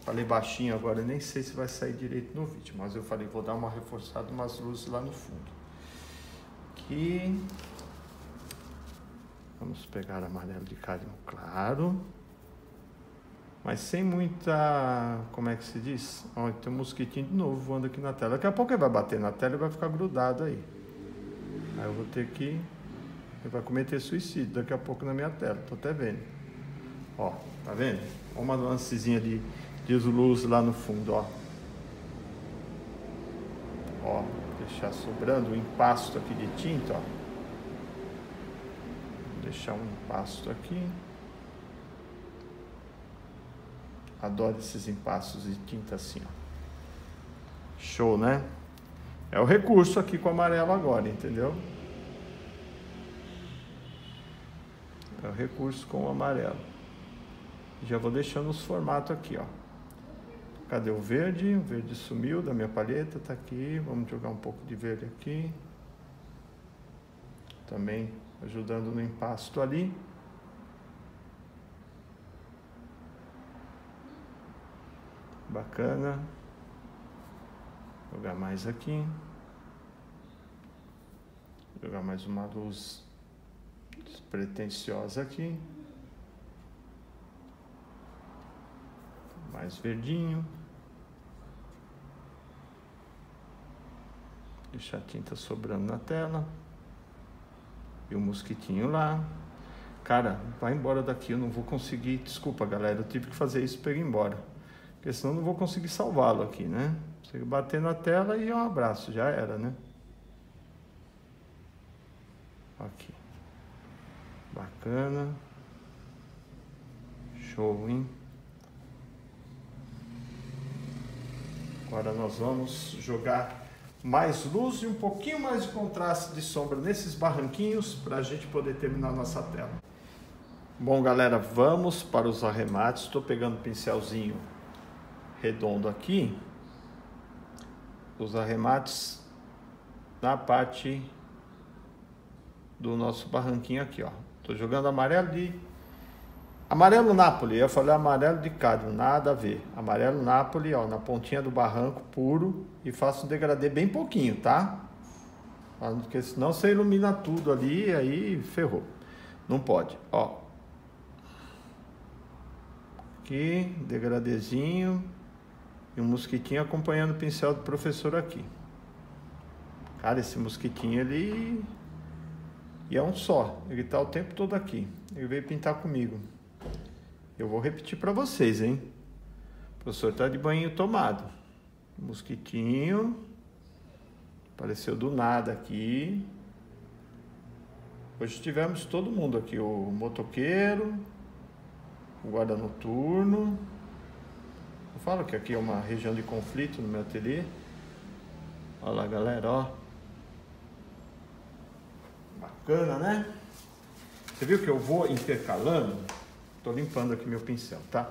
Falei baixinho agora, nem sei se vai sair direito no vídeo, mas eu falei, vou dar uma reforçada, umas luzes lá no fundo aqui. Vamos pegar amarelo de cádmio claro. mas sem muita. Como é que se diz? Olha, tem um mosquitinho de novo voando aqui na tela. Daqui a pouco ele vai bater na tela e vai ficar grudado aí. Aí eu vou ter que. Ele vai cometer suicídio daqui a pouco na minha tela, tô até vendo. Ó, tá vendo? Uma lancezinha de, de luz lá no fundo, ó. Ó, deixar sobrando um empasto aqui de tinta, ó. Vou deixar um empasto aqui. Adoro esses empastos de tinta assim, ó. Show, né? É o recurso aqui com o amarelo agora, entendeu? É o recurso com o amarelo. Já vou deixando os formatos aqui, ó. Cadê o verde? O verde sumiu da minha palheta, tá aqui. Vamos jogar um pouco de verde aqui. Também ajudando no impasto ali. Bacana. Jogar mais aqui. Jogar mais uma luz despretensiosa aqui. Mais verdinho. Deixar a tinta sobrando na tela. E o mosquitinho lá. Cara, vai embora daqui, eu não vou conseguir. Desculpa, galera, eu tive que fazer isso para ir embora. Porque senão eu não vou conseguir salvá-lo aqui, né? Você bater na tela e um abraço, já era, né? Aqui. Bacana. Show, hein? Agora nós vamos jogar mais luz e um pouquinho mais de contraste de sombra nesses barranquinhos para a gente poder terminar nossa tela. Bom, galera, vamos para os arremates. Estou pegando o pincelzinho redondo aqui. Os arremates na parte do nosso barranquinho aqui, ó. Tô jogando amarelo de Amarelo Napoli, eu falei amarelo de cádmio, nada a ver. Amarelo Napoli, ó, na pontinha do barranco, puro, e faço um degradê bem pouquinho, tá? Porque senão você ilumina tudo ali, aí ferrou. Não pode, ó. Aqui, degradêzinho. E um mosquitinho acompanhando o pincel do professor aqui. Cara, esse mosquitinho, ele... E é um só, ele tá o tempo todo aqui. Ele veio pintar comigo. Eu vou repetir para vocês, hein? O professor tá de banho tomado. Mosquitinho. Apareceu do nada aqui. Hoje tivemos todo mundo aqui, o motoqueiro, o guarda noturno. Eu falo que aqui é uma região de conflito no meu ateliê. Olha lá, galera, ó. Bacana, né? Você viu que eu vou intercalando? Estou limpando aqui meu pincel, tá?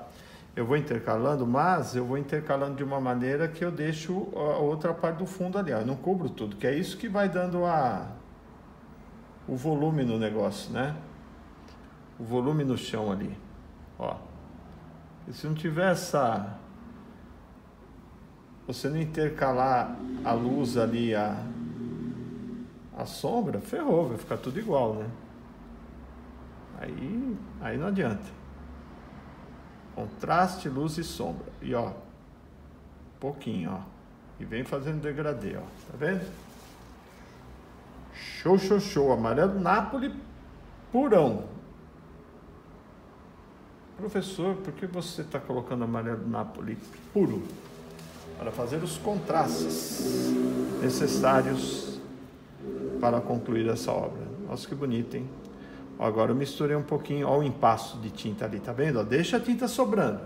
Eu vou intercalando, mas eu vou intercalando de uma maneira que eu deixo a outra parte do fundo ali. Ó. Eu não cubro tudo, que é isso que vai dando a, o volume no negócio, né? O volume no chão ali, ó. E se não tiver essa... Você não intercalar a luz ali, a, a sombra, ferrou, vai ficar tudo igual, né? Aí, aí não adianta. Contraste, luz e sombra. E ó, pouquinho, ó. E vem fazendo degradê, ó. Tá vendo? Show, show, show. Amarelo Nápoles purão. Professor, por que você está colocando amarelo Nápoles puro? Para fazer os contrastes necessários para concluir essa obra. Nossa, que bonito, hein? Agora eu misturei um pouquinho, ó o impasto de tinta ali, tá vendo? deixa a tinta sobrando.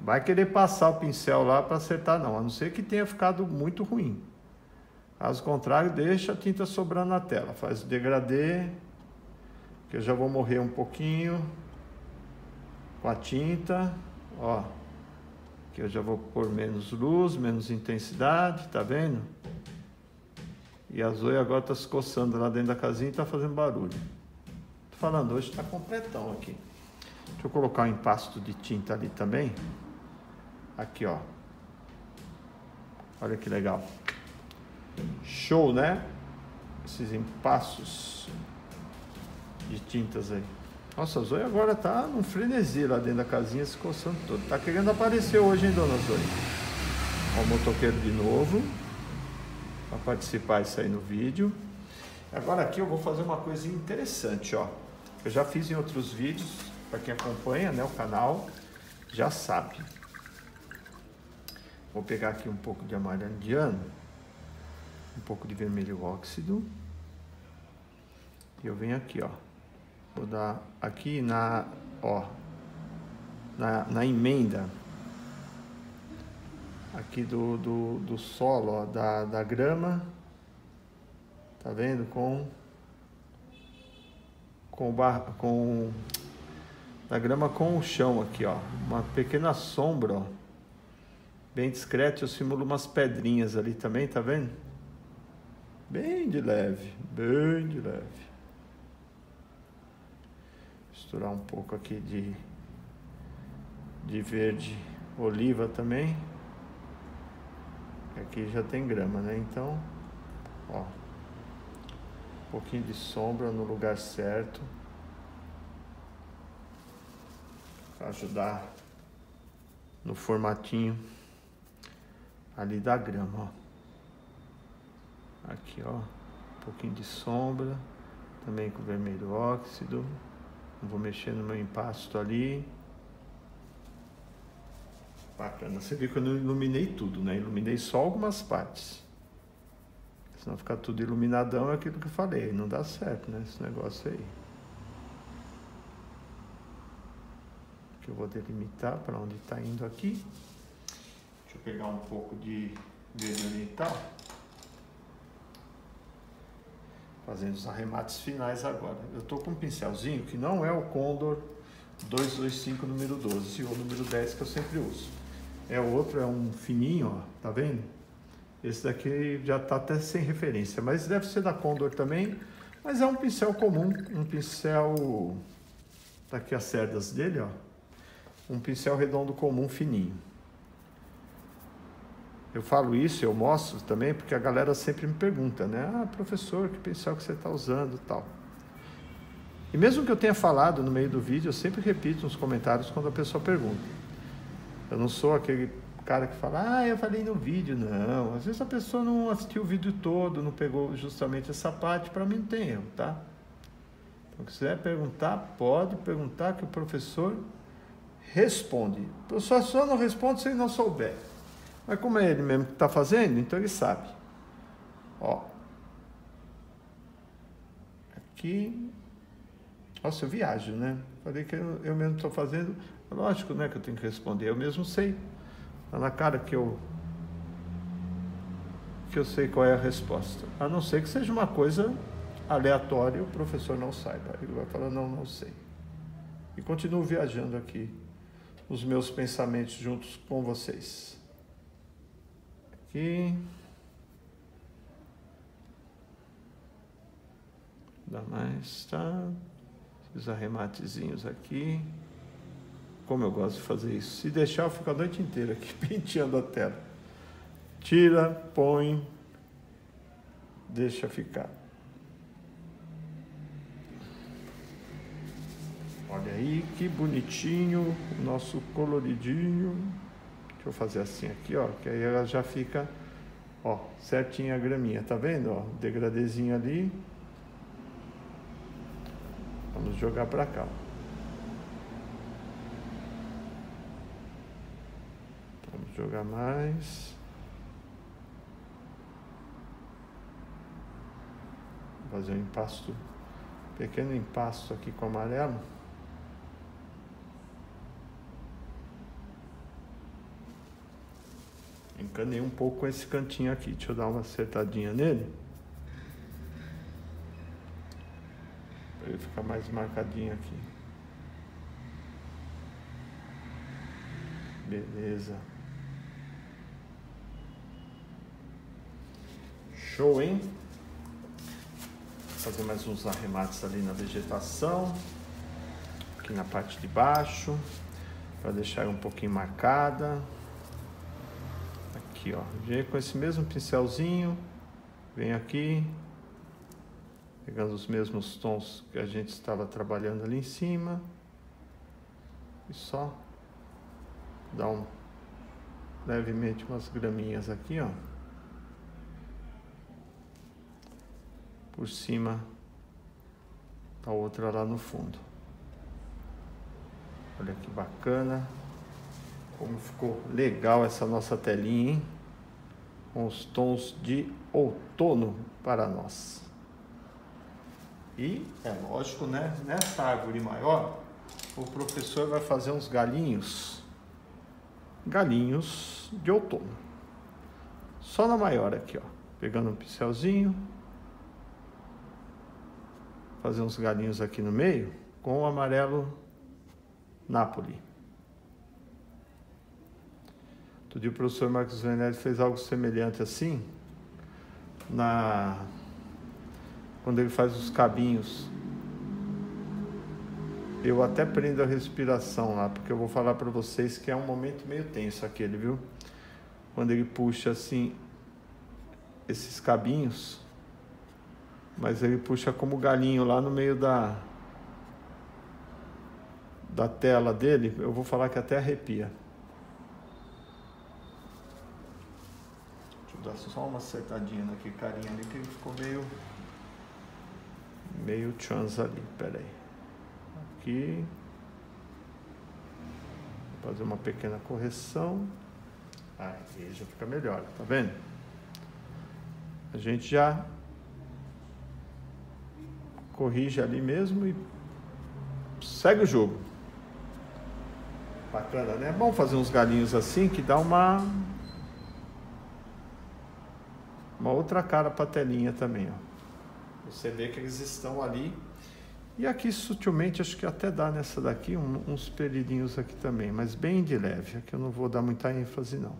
Vai querer passar o pincel lá para acertar não, a não ser que tenha ficado muito ruim. Caso contrário, deixa a tinta sobrando na tela. Faz o degradê, que eu já vou morrer um pouquinho com a tinta, ó. Que eu já vou pôr menos luz, menos intensidade, tá vendo? E a Zoe agora tá se coçando lá dentro da casinha e tá fazendo barulho falando, hoje está completão aqui. Deixa eu colocar um impasto de tinta ali também. Aqui, ó. Olha que legal. Show, né? Esses empastos de tintas aí. Nossa, a Zoe agora tá num frenesi lá dentro da casinha, se coçando todo. Tá querendo aparecer hoje, hein, dona Zoe? Ó, o motoqueiro de novo. Para participar isso aí no vídeo. Agora aqui eu vou fazer uma coisa interessante, ó. Eu já fiz em outros vídeos, para quem acompanha né, o canal, já sabe. Vou pegar aqui um pouco de amarelo indiano, um pouco de vermelho óxido. E eu venho aqui, ó. Vou dar aqui na, ó, na, na emenda aqui do, do, do solo, ó, da, da grama, tá vendo? Com, com, bar, com da grama com o chão aqui, ó, uma pequena sombra, ó, bem discreto, eu simulo umas pedrinhas ali também, tá vendo? Bem de leve, bem de leve misturar um pouco aqui de, de verde oliva também. Aqui já tem grama, né? Então, ó, um pouquinho de sombra no lugar certo. Para ajudar no formatinho ali da grama, ó. Aqui, ó, um pouquinho de sombra, também com vermelho óxido. Vou mexer no meu impasto ali. Bacana. Você viu que eu não iluminei tudo, né? Iluminei só algumas partes. Senão ficar tudo iluminadão é aquilo que eu falei. Não dá certo, né? Esse negócio aí. Que eu vou delimitar para onde está indo aqui. Deixa eu pegar um pouco de verde oriental fazendo os arremates finais agora. Eu estou com um pincelzinho que não é o Condor 225 número 12, ou número 10 que eu sempre uso. É outro, é um fininho, ó, tá vendo? Esse daqui já está até sem referência, mas deve ser da Condor também, mas é um pincel comum, um pincel, tá aqui as cerdas dele, ó, um pincel redondo comum fininho. Eu falo isso, eu mostro também, porque a galera sempre me pergunta, né? Ah, professor, que pincel que você está usando tal. E mesmo que eu tenha falado no meio do vídeo, eu sempre repito nos comentários quando a pessoa pergunta. Eu não sou aquele cara que fala, ah, eu falei no vídeo. Não, às vezes a pessoa não assistiu o vídeo todo, não pegou justamente essa parte, para mim não tem erro, tá? Então, se quiser perguntar, pode perguntar que o professor responde. O professor só não responde se ele não souber. Mas como é ele mesmo que está fazendo, então ele sabe. Ó. Aqui. Nossa, eu viajo, né? Falei que eu, eu mesmo estou fazendo. Lógico, né, que eu tenho que responder. Eu mesmo sei. Está na cara que eu que eu sei qual é a resposta. A não ser que seja uma coisa aleatória o professor não saiba. Ele vai falar, não, não sei. E continuo viajando aqui os meus pensamentos juntos com vocês aqui. Dá mais, tá? Os arrematezinhos aqui. Como eu gosto de fazer isso. Se deixar, eu fico a noite inteira aqui penteando a tela. Tira, põe, deixa ficar. Olha aí que bonitinho o nosso coloridinho. Deixa eu fazer assim aqui, ó, que aí ela já fica, ó, certinha a graminha, tá vendo, ó, degradezinho ali. Vamos jogar para cá. Vamos jogar mais. fazer um impasto, pequeno impasto aqui com amarelo. Encanei um pouco com esse cantinho aqui. Deixa eu dar uma acertadinha nele. Para ele ficar mais marcadinho aqui. Beleza. Show, hein? Fazer mais uns arremates ali na vegetação. Aqui na parte de baixo. Para deixar um pouquinho marcada aqui, ó. Vem com esse mesmo pincelzinho, vem aqui Pegando os mesmos tons que a gente estava trabalhando ali em cima. E só dar um levemente umas graminhas aqui, ó. Por cima da outra lá no fundo. Olha que bacana. Como ficou legal essa nossa telinha, hein? Com os tons de outono para nós. E é lógico, né? Nessa árvore maior, o professor vai fazer uns galinhos. Galinhos de outono. Só na maior aqui, ó. Pegando um pincelzinho. Fazer uns galinhos aqui no meio com o amarelo Napoli. Outro dia o professor Marcos Venelli fez algo semelhante assim, na quando ele faz os cabinhos. Eu até prendo a respiração lá, porque eu vou falar para vocês que é um momento meio tenso aquele, viu? Quando ele puxa assim esses cabinhos, mas ele puxa como galinho lá no meio da da tela dele, eu vou falar que até arrepia. Deixa eu dar só uma acertadinha naquele carinha ali que ele ficou meio meio chance ali, peraí. Aqui fazer uma pequena correção. Aí já fica melhor, tá vendo? A gente já corrige ali mesmo e segue o jogo. Bacana, né? Vamos fazer uns galinhos assim que dá uma uma outra cara para a telinha também, ó. Você vê que eles estão ali. E aqui sutilmente acho que até dá nessa daqui um, uns pelidinhos aqui também, mas bem de leve. Aqui eu não vou dar muita ênfase não.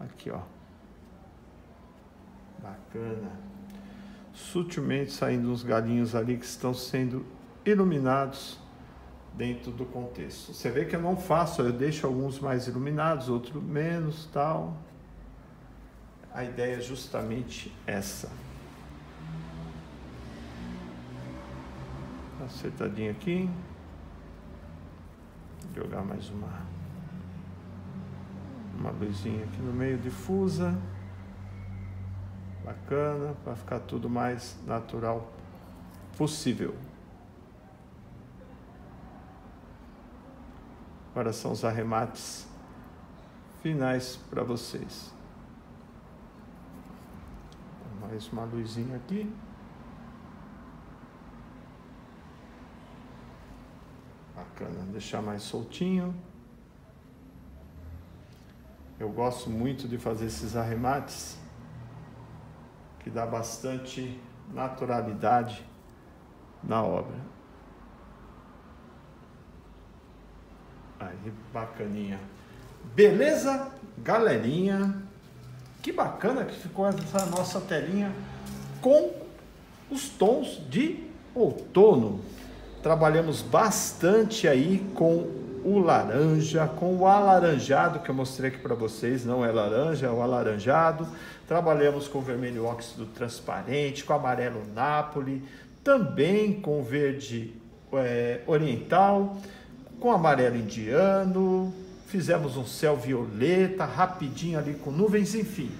Aqui, ó. Bacana. Sutilmente saindo uns galinhos ali que estão sendo iluminados dentro do contexto. Você vê que eu não faço, eu deixo alguns mais iluminados, outros menos, tal. A ideia é justamente essa. Acertadinho aqui. Jogar mais uma uma luzinha aqui no meio difusa. Bacana, para ficar tudo mais natural possível. Agora são os arremates finais para vocês. Mais uma luzinha aqui. Bacana, deixar mais soltinho. Eu gosto muito de fazer esses arremates que dá bastante naturalidade na obra. Aí, bacaninha. Beleza, galerinha? Que bacana que ficou essa nossa telinha com os tons de outono. Trabalhamos bastante aí com o laranja, com o alaranjado que eu mostrei aqui para vocês, não é laranja, é o alaranjado. Trabalhamos com vermelho óxido transparente, com amarelo Napoli, também com verde é, oriental com amarelo indiano, fizemos um céu violeta, rapidinho ali com nuvens, enfim.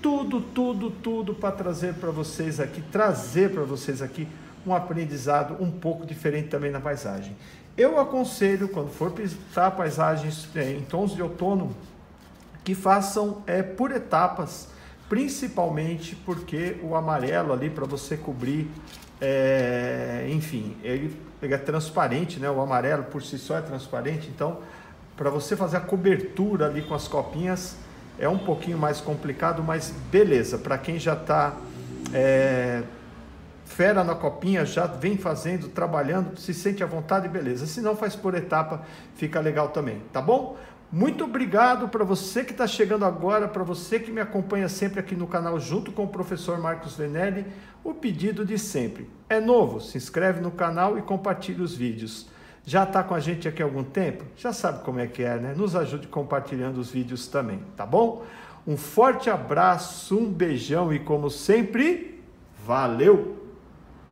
Tudo, tudo, tudo para trazer para vocês aqui, trazer para vocês aqui um aprendizado um pouco diferente também na paisagem. Eu aconselho, quando for pintar paisagens é, em tons de outono, que façam é, por etapas, principalmente porque o amarelo ali para você cobrir, é, enfim, ele ele é transparente, né? O amarelo por si só é transparente, então para você fazer a cobertura ali com as copinhas é um pouquinho mais complicado, mas beleza. Para quem já está é, fera na copinha, já vem fazendo, trabalhando, se sente à vontade, beleza. Se não, faz por etapa, fica legal também, tá bom? Muito obrigado para você que está chegando agora, para você que me acompanha sempre aqui no canal junto com o professor Marcos Venelli, o pedido de sempre. É novo? Se inscreve no canal e compartilhe os vídeos. Já está com a gente aqui há algum tempo? Já sabe como é que é, né? Nos ajude compartilhando os vídeos também, tá bom? Um forte abraço, um beijão e como sempre, valeu!